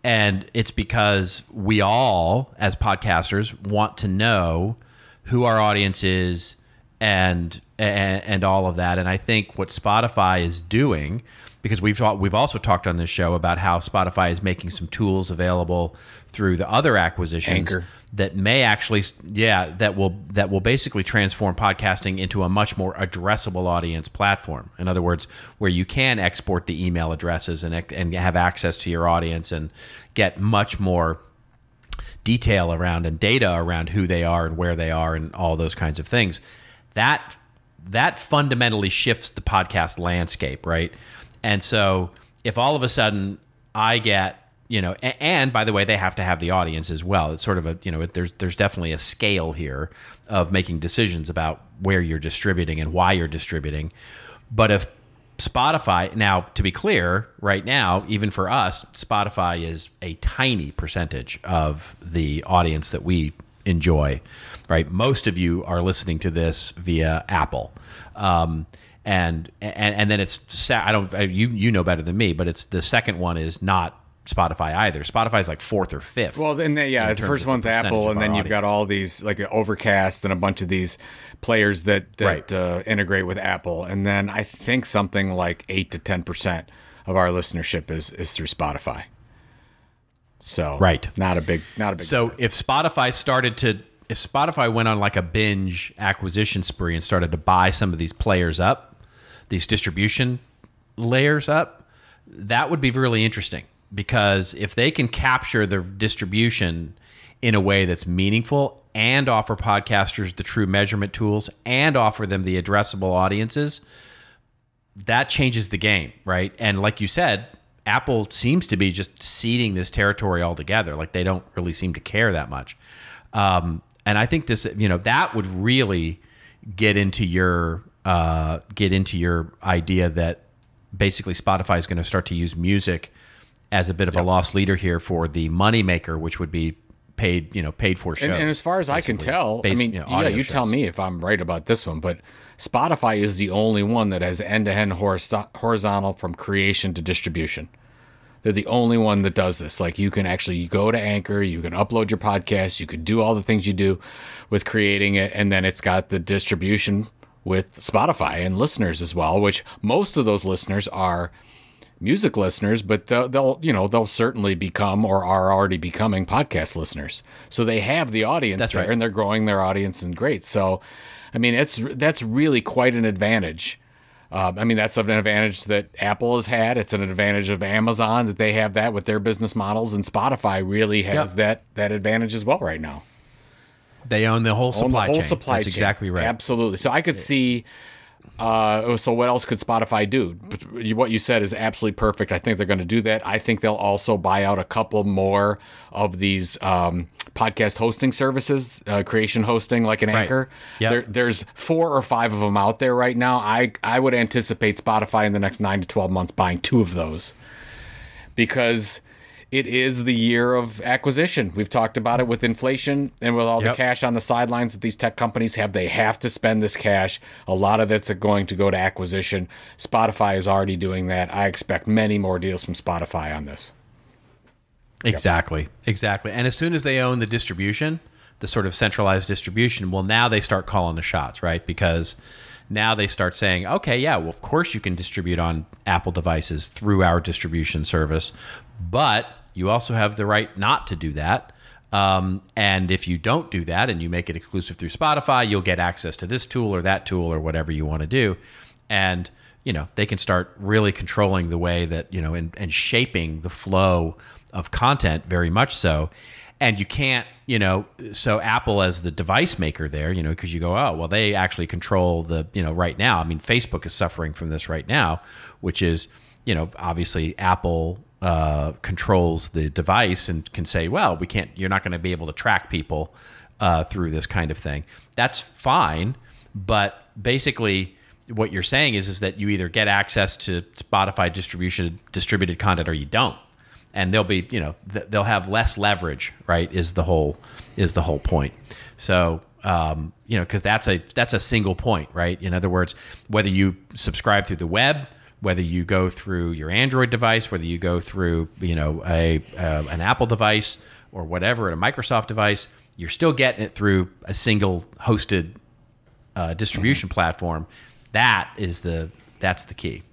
Speaker 2: and it's because we all, as podcasters, want to know who our audience is and and, and all of that. And I think what Spotify is doing, because we've talked, we've also talked on this show about how Spotify is making some tools available through the other acquisitions
Speaker 3: Anchor.
Speaker 2: that may actually, yeah, that will that will basically transform podcasting into a much more addressable audience platform. In other words, where you can export the email addresses and and have access to your audience and get much more detail around and data around who they are and where they are and all those kinds of things. That that fundamentally shifts the podcast landscape, right? And so if all of a sudden I get, you know, a- and by the way, they have to have the audience as well. It's sort of a, you know, there's there's definitely a scale here of making decisions about where you're distributing and why you're distributing. But if Spotify, now to be clear, right now, even for us, Spotify is a tiny percentage of the audience that we enjoy, right? Most of you are listening to this via Apple. Um, and, and and then it's sa- I don't you you know better than me, but it's the second one is not Spotify either. Spotify is like fourth or fifth.
Speaker 3: Well, then they, yeah, the first
Speaker 2: of the
Speaker 3: one's Apple, and then you've got all these like Overcast and a bunch of these players that that
Speaker 2: Right.
Speaker 3: uh, integrate with Apple, and then I think something like eight to ten percent of our listenership is is through Spotify. So
Speaker 2: Right.
Speaker 3: not a big, not a big.
Speaker 2: So if Spotify started to, if Spotify went on like a binge acquisition spree and started to buy some of these players up, these distribution layers up, that would be really interesting because if they can capture the distribution in a way that's meaningful and offer podcasters the true measurement tools and offer them the addressable audiences, that changes the game, right? And like you said, Apple seems to be just ceding this territory altogether. Like they don't really seem to care that much. Um, and I think this, you know, that would really get into your uh, get into your idea that basically Spotify is going to start to use music as a bit of a loss leader here for the moneymaker, which would be paid, you know, paid for shows.
Speaker 3: And, and as far as I can tell,
Speaker 2: Based-
Speaker 3: I mean,
Speaker 2: you know,
Speaker 3: yeah, you tell me if I'm right about this one, but Spotify is the only one that has end-to-end horizo- horizontal from creation to distribution. They're the only one that does this. Like you can actually go to Anchor, you can upload your podcast, you can do all the things you do with creating it, and then it's got the distribution with Spotify and listeners as well. Which most of those listeners are music listeners, but they'll, they'll you know they'll certainly become or are already becoming podcast listeners. So they have the audience
Speaker 2: That's
Speaker 3: there,
Speaker 2: right.
Speaker 3: and they're growing their audience and great. So, I mean, it's that's really quite an advantage. Um, I mean, that's an advantage that Apple has had. It's an advantage of Amazon that they have that with their business models, and Spotify really has
Speaker 2: Yep.
Speaker 3: that that advantage as well right now.
Speaker 2: They own the whole supply
Speaker 3: the whole
Speaker 2: chain.
Speaker 3: supply
Speaker 2: That's
Speaker 3: chain.
Speaker 2: exactly right.
Speaker 3: Absolutely. So I could see. Uh, so what else could Spotify do? What you said is absolutely perfect. I think they're going to do that. I think they'll also buy out a couple more of these um, podcast hosting services, uh, creation hosting like an Anchor.
Speaker 2: Yep.
Speaker 3: There, there's four or five of them out there right now. I I would anticipate Spotify in the next nine to twelve months buying two of those because it is the year of acquisition. We've talked about it with inflation and with all
Speaker 2: Yep.
Speaker 3: the cash on the sidelines that these tech companies have. They have to spend this cash. A lot of it's going to go to acquisition. Spotify is already doing that. I expect many more deals from Spotify on this.
Speaker 2: Exactly. Exactly. And as soon as they own the distribution, the sort of centralized distribution, well, now they start calling the shots, right? Because now they start saying, okay, yeah, well, of course you can distribute on Apple devices through our distribution service, but you also have the right not to do that. Um, and if you don't do that and you make it exclusive through Spotify, you'll get access to this tool or that tool or whatever you want to do. And, you know, they can start really controlling the way that, you know, and, and shaping the flow of content very much so. And you can't, you know, so Apple as the device maker there, you know, because you go, oh, well, they actually control the, you know, right now. I mean, Facebook is suffering from this right now, which is, you know, obviously Apple uh, controls the device and can say, well, we can't, you're not going to be able to track people uh, through this kind of thing. That's fine. But basically, what you're saying is, is that you either get access to Spotify distribution, distributed content or you don't. And they'll be, you know, th- they'll have less leverage, right? Is the whole, is the whole point. So, um, you know, because that's a that's a single point, right? In other words, whether you subscribe through the web, whether you go through your Android device, whether you go through you know a uh, an Apple device or whatever, a Microsoft device, you're still getting it through a single hosted uh, distribution platform. That is the that's the key.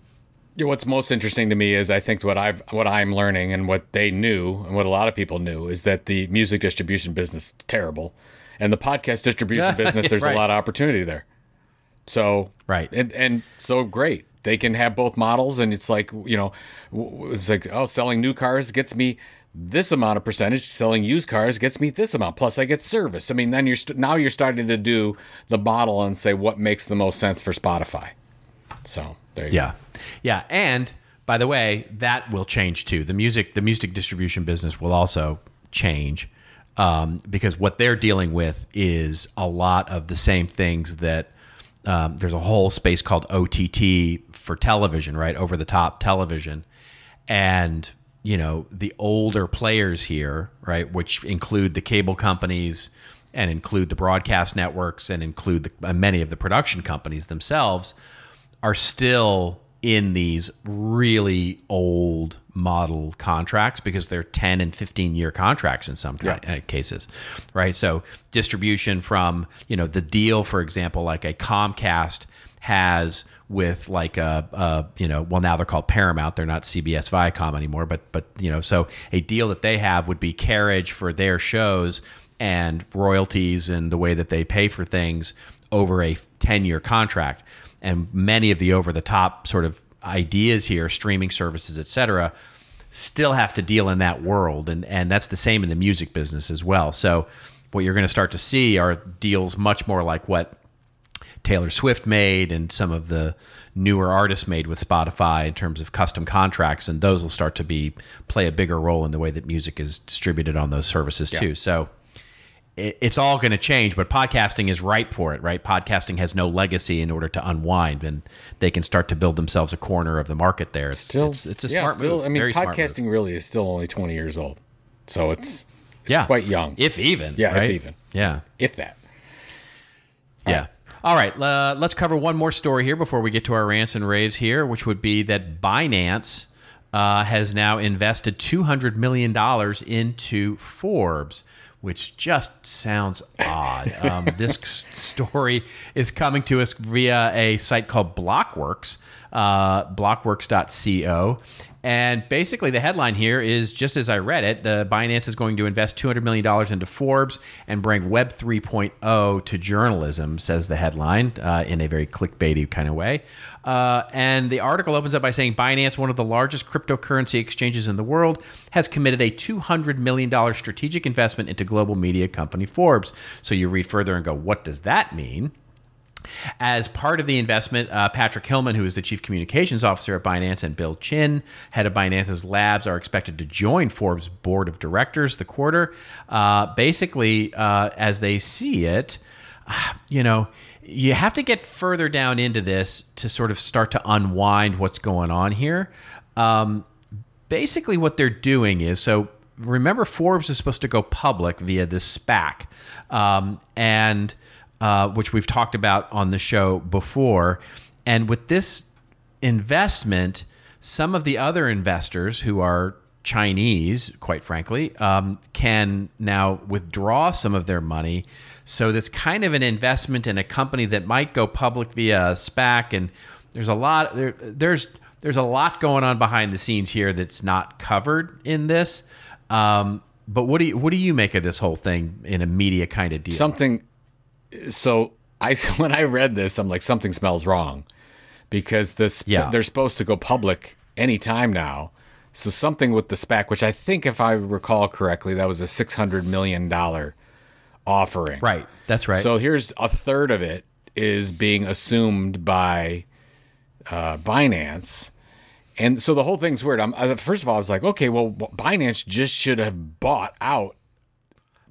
Speaker 3: Yeah, what's most interesting to me is I think what I've what I'm learning and what they knew and what a lot of people knew is that the music distribution business is terrible, and the podcast distribution business there's
Speaker 2: Right.
Speaker 3: a lot of opportunity there. So
Speaker 2: Right.
Speaker 3: and and so great they can have both models and it's like you know it's like oh selling new cars gets me this amount of percentage selling used cars gets me this amount plus i get service. I mean then you're now you're starting to do the model and say what makes the most sense for spotify. So there you
Speaker 2: Yeah, yeah, and by the way, that will change too. The music, the music distribution business will also change um, because what they're dealing with is a lot of the same things that um, there's a whole space called OTT for television, right? Over the top television, and you know the older players here, right, which include the cable companies and include the broadcast networks and include the, uh, many of the production companies themselves are still in these really old model contracts because they're 10 and 15 year contracts in some ki- uh, cases right? So distribution from you know the deal for example like a comcast has with like a, a you know well now they're called paramount. They're not cbs viacom anymore but but you know so a deal that they have would be carriage for their shows and royalties and the way that they pay for things over a 10 year contract and many of the over the top sort of ideas here streaming services et cetera still have to deal in that world. And and that's the same in the music business as well. So what you're going to start to see are deals much more like what Taylor Swift made and some of the newer artists made with Spotify in terms of custom contracts. And those will start to be play a bigger role in the way that music is distributed on those services too. So it's all going to change, but podcasting is ripe for it, right? Podcasting has no legacy in order to unwind, and they can start to build themselves a corner of the market there. It's,
Speaker 3: Still,
Speaker 2: it's, it's a
Speaker 3: yeah,
Speaker 2: smart
Speaker 3: still,
Speaker 2: move.
Speaker 3: I mean,
Speaker 2: Very
Speaker 3: podcasting really is still only 20 years old. So it's, it's
Speaker 2: yeah,
Speaker 3: quite young,
Speaker 2: if even.
Speaker 3: Yeah, if even.
Speaker 2: Yeah,
Speaker 3: if that.
Speaker 2: yeah. All right, uh, let's cover one more story here before we get to our rants and raves here, which would be that Binance uh, has now invested $200 million into Forbes, which just sounds odd. Um, this story is coming to us via a site called Blockworks, uh, blockworks.co. And basically, the headline here is just as I read it, the Binance is going to invest $200 million into Forbes and bring Web 3.0 to journalism, says the headline uh, in a very clickbaity kind of way. Uh, and the article opens up by saying Binance, one of the largest cryptocurrency exchanges in the world, has committed a $200 million strategic investment into global media company Forbes. So you read further and go, what does that mean? As part of the investment, uh, Patrick Hillman, who is the chief communications officer at Binance, and Bill Qian, head of Binance's labs, are expected to join Forbes' board of directors the quarter. Uh, basically, uh, as they see it, you know, you have to get further down into this to sort of start to unwind what's going on here. Um, basically, what they're doing is so remember, Forbes is supposed to go public via this SPAC. Um, and uh, which we've talked about on the show before. And with this investment, some of the other investors who are Chinese, quite frankly, um, can now withdraw some of their money. So that's kind of an investment in a company that might go public via SPAC. And there's a lot there, there's there's a lot going on behind the scenes here that's not covered in this. Um, but what do you what do you make of this whole thing in a media kind of deal?
Speaker 3: Something. So I when I read this, I'm like something smells wrong, because this
Speaker 2: Yeah.
Speaker 3: they're supposed to go public anytime now. So something with the SPAC, which I think, if I recall correctly, that was a six hundred million dollar offering.
Speaker 2: Right. That's right.
Speaker 3: So here's a third of it is being assumed by uh, Binance. And so the whole thing's weird. I'm, uh, first of all, I was like, okay, well, Binance just should have bought out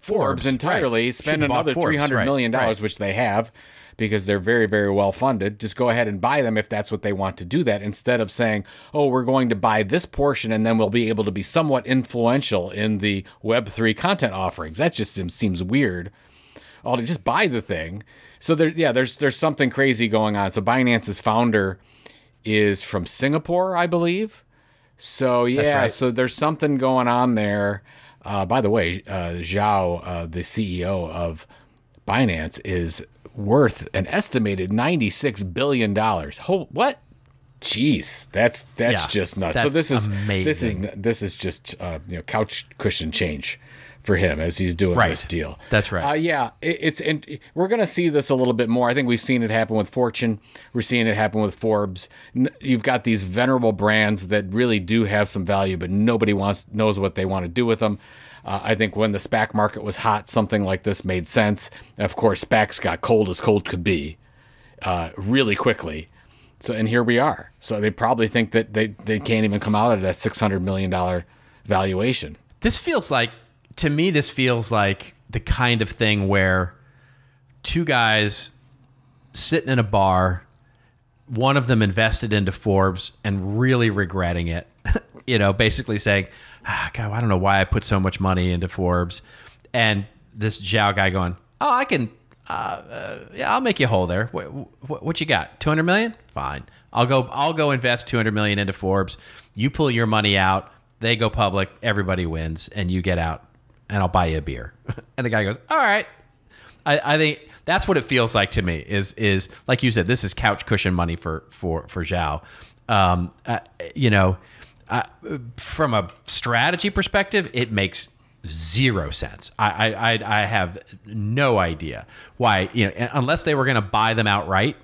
Speaker 3: Forbes,
Speaker 2: Forbes,
Speaker 3: entirely,
Speaker 2: right.
Speaker 3: spend another
Speaker 2: Forbes,
Speaker 3: three hundred million dollars,
Speaker 2: right.
Speaker 3: which they have, because they're very, very well funded. Just go ahead and buy them if that's what they want to do. That instead of saying, "Oh, we're going to buy this portion, and then we'll be able to be somewhat influential in the Web three content offerings." That just seems- seems weird. Oh, to just buy the thing. So there, yeah, there's there's something crazy going on. So Binance's founder is from Singapore, I believe. So yeah,
Speaker 2: right.
Speaker 3: so there's something going on there. Uh, by the way, uh, Zhao, uh, the CEO of Binance, is worth an estimated ninety-six billion dollars. what? Jeez, that's that's
Speaker 2: Yeah,
Speaker 3: just nuts. so this is this is this is just uh, you know couch cushion change for him as he's doing
Speaker 2: Right.
Speaker 3: this deal.
Speaker 2: That's right.
Speaker 3: Uh, yeah, it, it's and we're going to see this a little bit more. I think we've seen it happen with Fortune. We're seeing it happen with Forbes. You've got these venerable brands that really do have some value, but nobody wants knows what they want to do with them. Uh, I think when the SPAC market was hot, something like this made sense. And of course, SPACs got cold as cold could be, uh, really quickly. So and here we are. So they probably think that they, they can't even come out of that six hundred million dollar valuation.
Speaker 2: this feels like to me this feels like the kind of thing where two guys sitting in a bar one of them invested into Forbes and really regretting it you know basically saying ah, god I don't know why I put so much money into Forbes. And this Zhao guy going oh I can uh, uh, yeah I'll make you whole there. What, what, what you got? 200 million? Fine. I'll go I'll go invest 200 million into Forbes. You pull your money out. They go public, everybody wins, and you get out, and I'll buy you a beer. and the guy goes, "All right." I, I think that's what it feels like to me. Is is like you said, this is couch cushion money for for for Zhao. Um, uh, you know, uh, from a strategy perspective, it makes zero sense. I I I, have no idea why. You know, unless they were going to buy them outright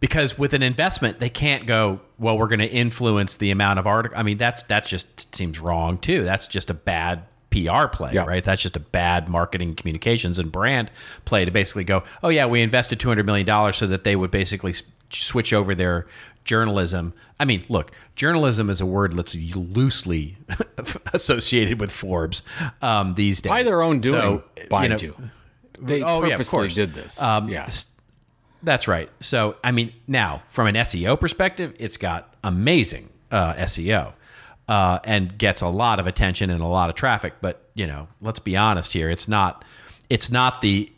Speaker 2: because with an investment they can't go well we're going to influence the amount of article i mean that's that just seems wrong too that's just a bad pr play
Speaker 3: Yeah.
Speaker 2: right that's just a bad marketing communications and brand play to basically go oh yeah we invested $200 million so that they would basically switch over their journalism. I mean, look, journalism is a word that's loosely associated with Forbes um, these days.
Speaker 3: By their own doing,
Speaker 2: So,
Speaker 3: mind
Speaker 2: you know,
Speaker 3: They
Speaker 2: Oh, yeah, of course.
Speaker 3: did this.
Speaker 2: Um,
Speaker 3: yeah.
Speaker 2: That's right. So, I mean, now from an SEO perspective, it's got amazing uh, SEO uh, and gets a lot of attention and a lot of traffic. But you know, let's be honest here. It's not. It's not the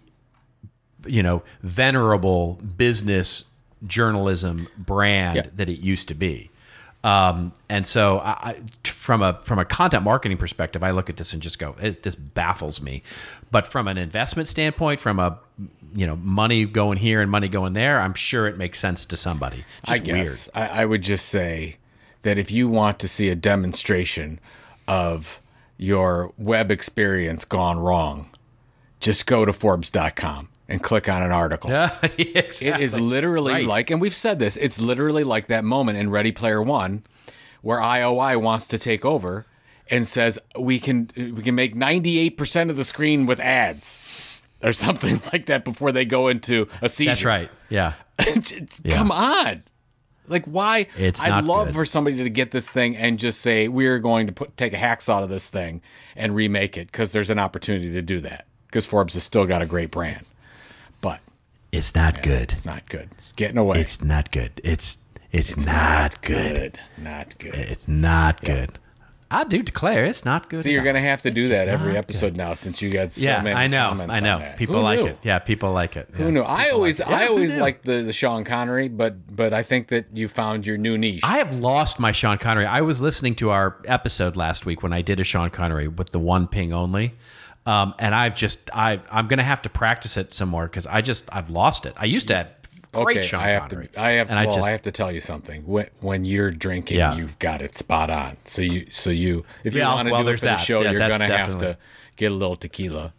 Speaker 2: you know venerable business journalism brand
Speaker 3: Yeah.
Speaker 2: that it used to be. Um, and so, I, from a from a content marketing perspective, I look at this and just go, it, this baffles me. But from an investment standpoint, from a you know money going here and money going there, I'm sure it makes sense to somebody. Just
Speaker 3: I guess I, I would just say that if you want to see a demonstration of your web experience gone wrong, just go to Forbes.com and click on an article.
Speaker 2: weird.
Speaker 3: It is literally
Speaker 2: Right.
Speaker 3: like, and we've said this, it's literally like that moment in Ready Player One where IOI wants to take over and says we can we can make 98% of the screen with ads or something like that before they go into a seizure.
Speaker 2: That's right. Yeah.
Speaker 3: Come on. Like why?
Speaker 2: It's
Speaker 3: I'd
Speaker 2: not
Speaker 3: love
Speaker 2: good.
Speaker 3: for somebody to get this thing and just say we're going to put take a hacksaw to this thing and remake it because there's an opportunity to do that because Forbes has still got a great brand, but
Speaker 2: It's not good.
Speaker 3: it's not good. It's getting away.
Speaker 2: It's not good. It's it's, not, good.
Speaker 3: Not good.
Speaker 2: It's not good. I do declare it's not good.
Speaker 3: So you're
Speaker 2: at
Speaker 3: gonna have to do that every
Speaker 2: not
Speaker 3: episode now since you got so
Speaker 2: yeah,
Speaker 3: many
Speaker 2: I know.
Speaker 3: comments
Speaker 2: I
Speaker 3: on
Speaker 2: know. People
Speaker 3: Who
Speaker 2: like
Speaker 3: knew?
Speaker 2: it. Yeah, people like it.
Speaker 3: Who knew? I always, I
Speaker 2: who
Speaker 3: always
Speaker 2: knew?
Speaker 3: liked the, the Sean Connery, but but I think that you found your new niche.
Speaker 2: I have lost my Sean Connery. I was listening to our episode last week when I did a Sean Connery with the one ping only. Um, and I've just I I'm gonna have to practice it some more because I just I've lost it. I used to have great
Speaker 3: okay,
Speaker 2: Sean
Speaker 3: I have
Speaker 2: Connery.
Speaker 3: to. I have.
Speaker 2: and
Speaker 3: well,
Speaker 2: I just
Speaker 3: I have to tell you something. When when you're drinking,
Speaker 2: Yeah.
Speaker 3: you've got it spot on. So you, so you, if you
Speaker 2: Yeah,
Speaker 3: want to
Speaker 2: well,
Speaker 3: do it
Speaker 2: there's
Speaker 3: for the
Speaker 2: that.
Speaker 3: show,
Speaker 2: Yeah,
Speaker 3: you're gonna have to get a little tequila.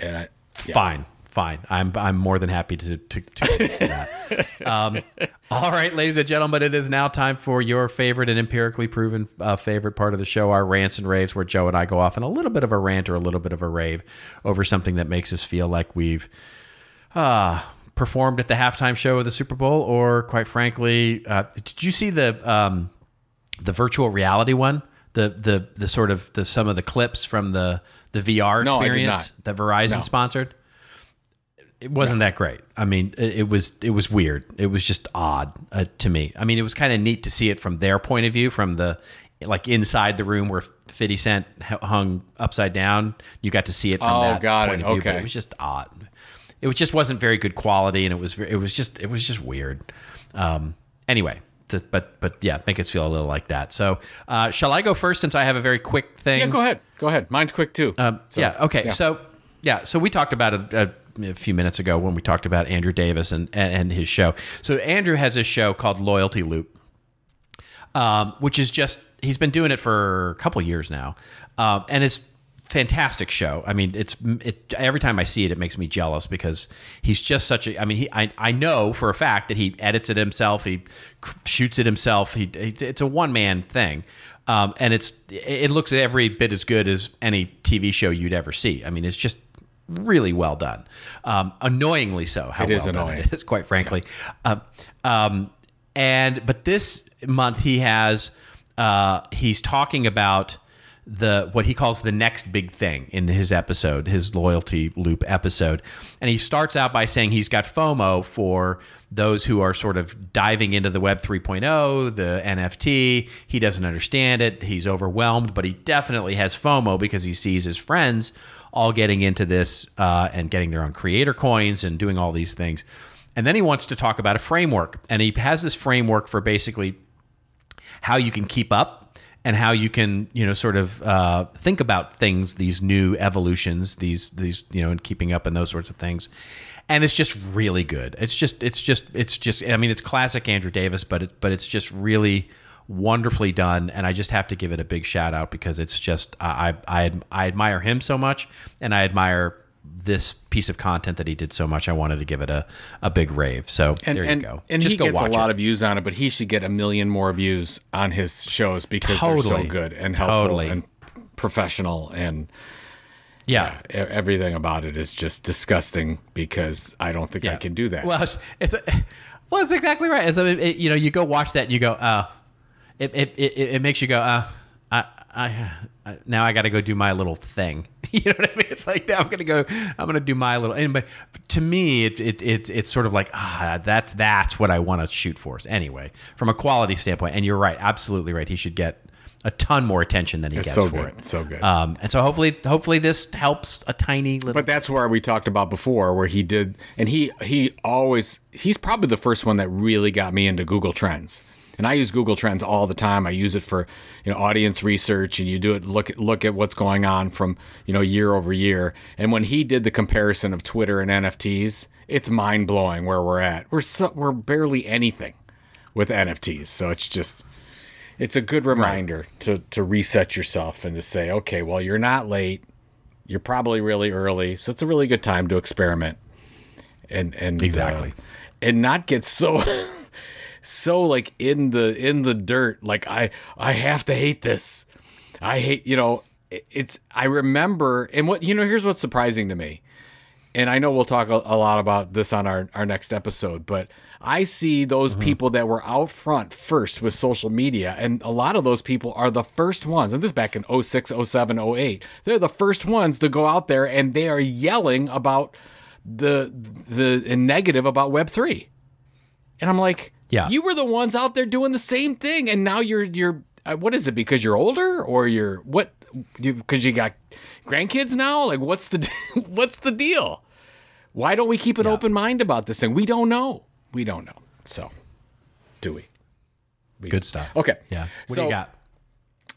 Speaker 3: And I, yeah.
Speaker 2: fine, fine. I'm I'm more than happy to to, to commit to that. Um, all right, ladies and gentlemen, it is now time for your favorite and empirically proven uh, favorite part of the show, our rants and raves, where Joe and I go off in a little bit of a rant or a little bit of a rave over something that makes us feel like we've uh, performed at the halftime show of the Super Bowl, or quite frankly, uh, did you see the um, the virtual reality one? The the the sort of the some of the clips from the the VR
Speaker 3: No,
Speaker 2: experience that Verizon
Speaker 3: No.
Speaker 2: sponsored. It wasn't that great. I mean, it, it was it was weird. It was just odd uh, to me. I mean, it was kind of neat to see it from their point of view, from the like inside the room where Fifty Cent hung upside down. You got to see it from
Speaker 3: Oh,
Speaker 2: that
Speaker 3: got
Speaker 2: point
Speaker 3: it.
Speaker 2: of view.
Speaker 3: Okay.
Speaker 2: it was just odd. It was just wasn't very good quality, and it was it was just it was just weird. Um, anyway, to, but but yeah, make us feel a little like that. So, uh, shall I go first since I have a very quick thing?
Speaker 3: yeah, go ahead, go ahead. Mine's quick too.
Speaker 2: Um,
Speaker 3: So,
Speaker 2: yeah. Okay.
Speaker 3: yeah.
Speaker 2: So yeah. So we talked about it a, a few minutes ago when we talked about Andrew Davis and, and and his show. So Andrew has a show called Loyalty Loop, um, which is just he's been doing it for a couple years now, um, and it's fantastic show. I mean, it's it, every time I see it, it makes me jealous because he's just such a. I mean, he I, I know for a fact that he edits it himself, he shoots it himself. He, it's a one man thing, um, and it's it looks every bit as good as any TV show you'd ever see. I mean, it's just really well done, um, annoyingly so. How
Speaker 3: It is
Speaker 2: well done
Speaker 3: annoying.
Speaker 2: it is, quite frankly. Um, um, and but this month he has uh, he's talking about the what he calls the next big thing in his episode, his loyalty loop episode, and he starts out by saying he's got FOMO for those who are sort of diving into the Web 3.0, the NFT. He doesn't understand it. He's overwhelmed, but he definitely has FOMO because he sees his friends all getting into this uh, and getting their own creator coins and doing all these things. And then he wants to talk about a framework. And he has this framework for basically how you can keep up and how you can, you know, sort of uh, think about things, these new evolutions, these, these, you know, and keeping up and those sorts of things. And it's just really good. It's just, it's just, it's just, I mean, it's classic Andrew Davis, but it, but it's just really wonderfully done. And I just have to give it a big shout out because it's just, I, I, I, I admire him so much and I admire this piece of content that he did so much. I wanted to give it a, a big rave. So
Speaker 3: and,
Speaker 2: there
Speaker 3: and,
Speaker 2: you go.
Speaker 3: And
Speaker 2: just
Speaker 3: he
Speaker 2: go
Speaker 3: gets a lot
Speaker 2: it.
Speaker 3: of views on it, but he should get a million more views on his shows because they're so good and helpful
Speaker 2: Totally.
Speaker 3: and professional and
Speaker 2: yeah.
Speaker 3: e- everything about it is just disgusting because I don't think I can do that.
Speaker 2: Well, it's, it's Well, that's exactly right. It's, I mean, it, you know, you go watch that, and you go, oh, it it, it, it makes you go, uh, I, I, I now I got to go do my little thing. you know what I mean? It's like now I'm gonna go, I'm gonna do my little. And but to me, it it, it it's sort of like ah, that's that's what I want to shoot for. Anyway, from a quality standpoint, and you're right, absolutely right. He should get a ton more attention than he
Speaker 3: It's
Speaker 2: gets
Speaker 3: so
Speaker 2: for
Speaker 3: good,
Speaker 2: it.
Speaker 3: so good.
Speaker 2: Um, and so hopefully, hopefully this helps a tiny little.
Speaker 3: But that's where we talked about before, where he did, and he he always he's probably the first one that really got me into Google Trends. And I use Google Trends all the time. I use it for you know audience research, and you do it look at look at what's going on from you know year over year. And when he did the comparison of Twitter and NFTs, it's mind blowing where we're at. We're so, we're barely anything with NFTs, so it's just it's a good reminder to to reset yourself and to say, okay, well, you're not late. You're probably really early, so it's a really good time to experiment and and uh,
Speaker 2: Exactly.
Speaker 3: and not get so so like in the in the dirt. Like I I have to hate this. I hate you know it's I remember and what you know here's what's surprising to me and I know we'll talk a, a lot about this on our, our next episode, but I see those mm-hmm. people that were out front first with social media, and a lot of those people are the first ones, and this back in 06, 07, 08, they're the first ones to go out there and they are yelling about the the negative about Web3. And I'm like,
Speaker 2: Yeah.
Speaker 3: you were the ones out there doing the same thing, and now you're you're uh, what is it? Because you're older, or you're what? You because you, got grandkids now? Like, what's the what's the deal? Why don't we keep an open mind about this thing? We don't know. We don't know. So, do we?
Speaker 2: Good stuff.
Speaker 3: Okay.
Speaker 2: Yeah. What do you got?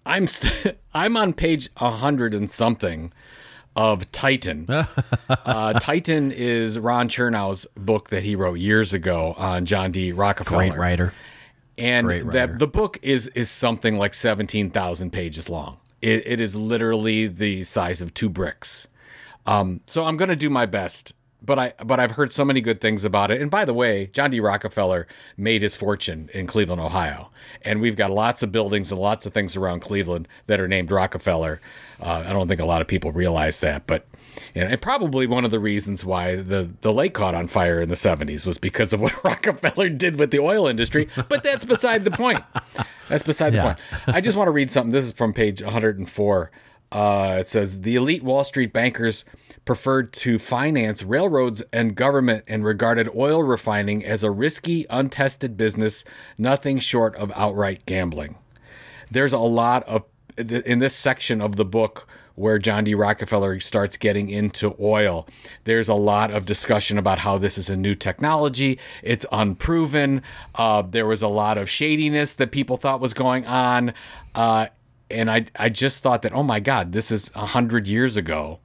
Speaker 3: I'm st- I'm on page a hundred and something of Titan. uh, Titan is Ron Chernow's book that he wrote years ago on John D. Rockefeller.
Speaker 2: Great writer.
Speaker 3: and
Speaker 2: Great
Speaker 3: that the book is is something like 17,000 pages long. It, it is literally the size of two bricks. Um, so I'm going to do my best, but I but I've heard so many good things about it. And by the way, John D. Rockefeller made his fortune in Cleveland, Ohio, and we've got lots of buildings and lots of things around Cleveland that are named Rockefeller. Uh, I don't think a lot of people realize that, but and, probably one of the reasons why the, the lake caught on fire in the 70s was because of what Rockefeller did with the oil industry. But that's beside the point. That's beside the
Speaker 2: Yeah.
Speaker 3: point. I just want to read something. This is from page 104. Uh, it says The elite Wall Street bankers preferred to finance railroads and government and regarded oil refining as a risky, untested business, nothing short of outright gambling there's a lot of in this section of the book where John D. Rockefeller starts getting into oil. There's a lot of discussion about how this is a new technology. It's unproven. Uh, there was a lot of shadiness that people thought was going on. Uh, and I, I just thought that, oh my God, this is a hundred years ago.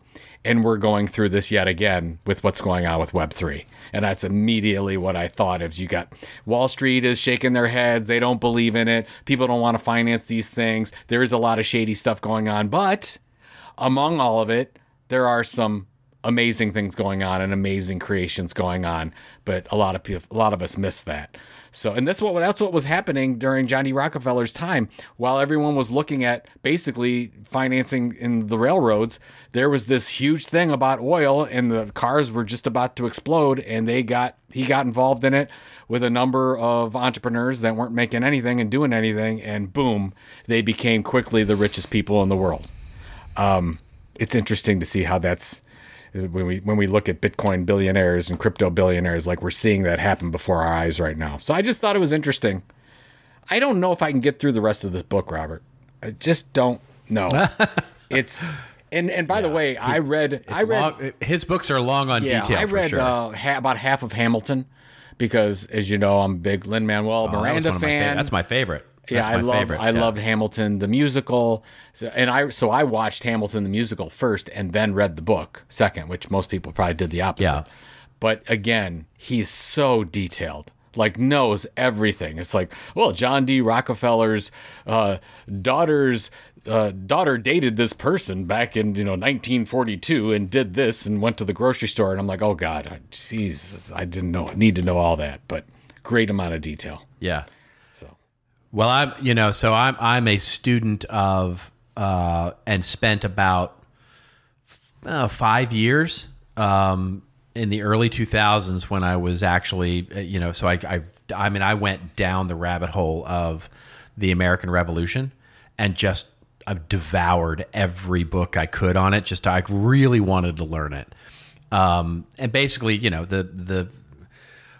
Speaker 3: And we're going through this yet again with what's going on with Web3. And that's immediately what I thought of. You got Wall Street is shaking their heads. They don't believe in it. People don't want to finance these things. There is a lot of shady stuff going on. But among all of it, there are some amazing things going on and amazing creations going on. But a lot of people, a lot of us miss that. So, and that's what that's what was happening during Johnny Rockefeller's time. While everyone was looking at basically financing in the railroads, there was this huge thing about oil, and the cars were just about to explode. And they got he got involved in it with a number of entrepreneurs that weren't making anything and doing anything, and boom, they became quickly the richest people in the world um, it's interesting to see how that's when we when we look at Bitcoin billionaires and crypto billionaires, like we're seeing that happen before our eyes right now. So I just thought it was interesting. I don't know if I can get through the rest of this book, Robert. I just don't know. it's and and by the way, I read I read
Speaker 2: Long- his books are long on
Speaker 3: yeah
Speaker 2: detail.
Speaker 3: I
Speaker 2: for
Speaker 3: read
Speaker 2: sure.
Speaker 3: uh, ha- about half of Hamilton because, as you know, I'm a big Lin Manuel
Speaker 2: Oh, that
Speaker 3: Miranda
Speaker 2: one
Speaker 3: fan.
Speaker 2: That's my favorite.
Speaker 3: Yeah, I love
Speaker 2: favorite.
Speaker 3: I
Speaker 2: yeah.
Speaker 3: loved Hamilton the musical, so, and I so I watched Hamilton the musical first, and then read the book second, which most people probably did the opposite.
Speaker 2: Yeah.
Speaker 3: But again, he's so detailed, like knows everything. It's like, well, John D. Rockefeller's uh, daughter's uh, daughter dated this person back in you know 1942 and did this and went to the grocery store, and I'm like, oh God, I- Jesus, I didn't know need to know all that, but great amount of detail.
Speaker 2: Yeah. Well, I'm you know, so I'm I'm a student of uh, and spent about uh, five years um, in the early 2000s when I was actually uh, you know, so I, I I mean, I went down the rabbit hole of the American Revolution and just I've devoured every book I could on it. Just I really wanted to learn it. Um, and basically, you know, the the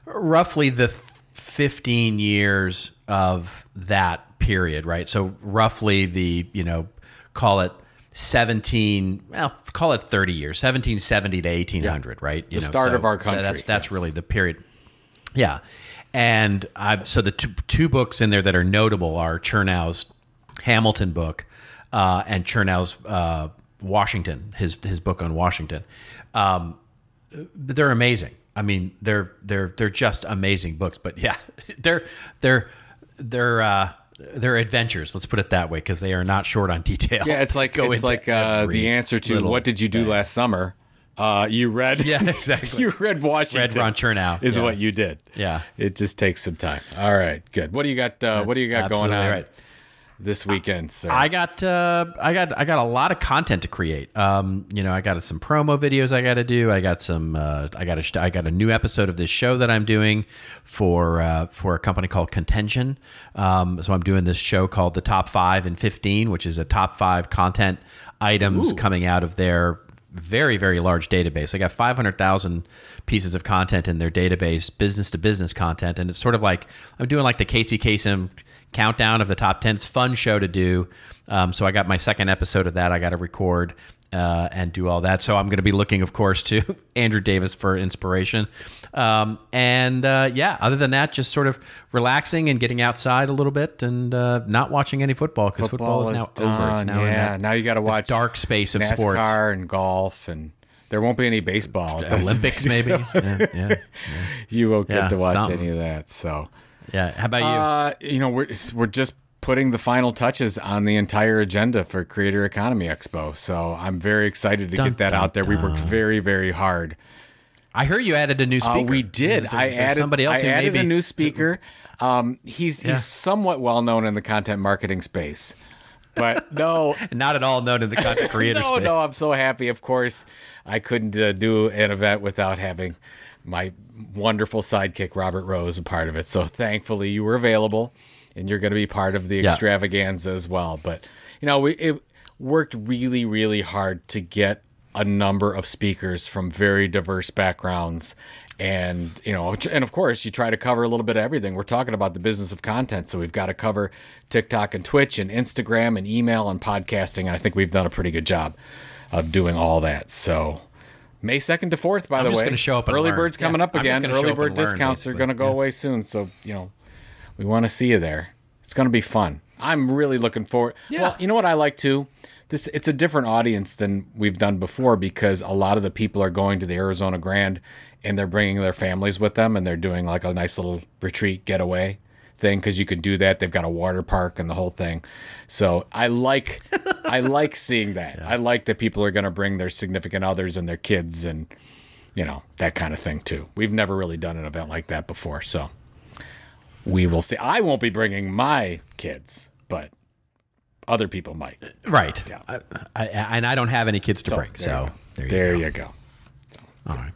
Speaker 2: roughly the 15 years of that period, right? So roughly the, you know, call it 17, well, call it 30 years, 1770 to 1800, yeah. right?
Speaker 3: You the know, start so of our country.
Speaker 2: That's that's yes. really the period. Yeah. And I've, so the two, two books in there that are notable are Chernow's Hamilton book uh, and Chernow's uh, Washington, his his book on Washington. Um, they're amazing. I mean, they're they're they're just amazing books. But yeah, they're they're they're uh, they're adventures. Let's put it that way, because they are not short on detail.
Speaker 3: Yeah, it's like Go it's like uh, the answer to what did you do thing. last summer. Uh, you read,
Speaker 2: yeah, exactly.
Speaker 3: you read Washington.
Speaker 2: Read Ron Chernow
Speaker 3: is
Speaker 2: yeah.
Speaker 3: what you did.
Speaker 2: Yeah,
Speaker 3: it just takes some time. All right, good. What do you got? Uh, what do you got going on? Right this weekend, sir?
Speaker 2: I got uh, I got I got a lot of content to create. Um, you know, I got some promo videos I got to do. I got some uh, I got a I got a new episode of this show that I'm doing for uh, for a company called Contention. Um, so I'm doing this show called the Top Five and Fifteen, which is a top five content items Ooh. coming out of their very very large database. They got 500,000 pieces of content in their database, business to business content, and it's sort of like I'm doing like the Casey Kasem countdown of the top 10. It's fun show to do. Um, so I got my second episode of that. I got to record uh, and do all that. So I'm going to be looking, of course, to Andrew Davis for inspiration. Um, and uh, yeah, other than that, just sort of relaxing and getting outside a little bit and uh, not watching any football because football, football, is, now done. over. It's now
Speaker 3: yeah, now you got to watch
Speaker 2: dark space of
Speaker 3: NASCAR
Speaker 2: sports,
Speaker 3: and golf and. There won't be any baseball.
Speaker 2: Olympics, maybe. yeah, yeah, yeah.
Speaker 3: You won't get to watch something. any of that. So,
Speaker 2: yeah. How about you?
Speaker 3: Uh, you know, we're we're just putting the final touches on the entire agenda for Creator Economy Expo. So I'm very excited to dun, get that dun, out there. Dun. We worked very very hard.
Speaker 2: I heard you added a new speaker. Uh,
Speaker 3: we did. There's, I there's added somebody else. I added maybe... a new speaker. Um, he's yeah. he's somewhat well known in the content marketing space. But no,
Speaker 2: not at all known in the content creator
Speaker 3: no,
Speaker 2: space.
Speaker 3: No, I'm so happy. Of course, I couldn't uh, do an event without having my wonderful sidekick Robert Rose a part of it. So thankfully you were available and you're going to be part of the yeah. extravaganza as well. But you know, we it worked really really hard to get a number of speakers from very diverse backgrounds and you know and of course you try to cover a little bit of everything we're talking about the business of content so we've got to cover tiktok and twitch and instagram and email and podcasting and i think we've done a pretty good job of doing all that so May 2nd to 4th, by
Speaker 2: I'm
Speaker 3: the way.
Speaker 2: going to show up
Speaker 3: Early
Speaker 2: learn.
Speaker 3: bird's coming up again. Early bird discounts learn, are going to go yeah. away soon. So, you know, we want to see you there. It's going to be fun. I'm really looking forward. Yeah. Well, you know what I like too? This it's a different audience than we've done before because a lot of the people are going to the Arizona Grand and they're bringing their families with them and they're doing like a nice little retreat getaway thing because you could do that. They've got a water park and the whole thing. So I like I like seeing that. Yeah. I like that people are going to bring their significant others and their kids and you know that kind of thing too. We've never really done an event like that before, so we will see. I won't be bringing my kids, but other people might.
Speaker 2: Right. Yeah. I, I, and I don't have any kids to so, bring,
Speaker 3: there
Speaker 2: so
Speaker 3: you there, you, there go. you go.
Speaker 2: All right.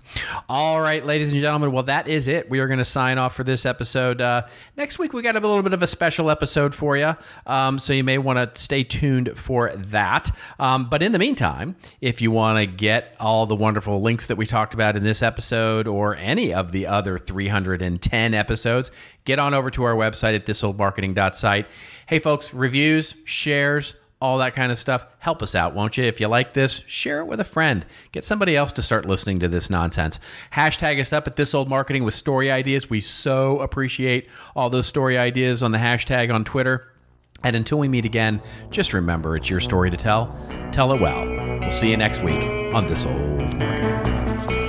Speaker 2: All right, ladies and gentlemen. Well, that is it. We are going to sign off for this episode. Uh, next week, we got a little bit of a special episode for you. Um, so you may want to stay tuned for that. Um, but in the meantime, if you want to get all the wonderful links that we talked about in this episode or any of the other 310 episodes, get on over to our website at thisoldmarketing.site. Hey, folks, reviews, shares, all that kind of stuff. Help us out, won't you? If you like this, share it with a friend. Get somebody else to start listening to this nonsense. Hashtag us up at This Old Marketing with story ideas. We so appreciate all those story ideas on the hashtag on Twitter. And until we meet again, just remember it's your story to tell. Tell it well. We'll see you next week on This Old Marketing.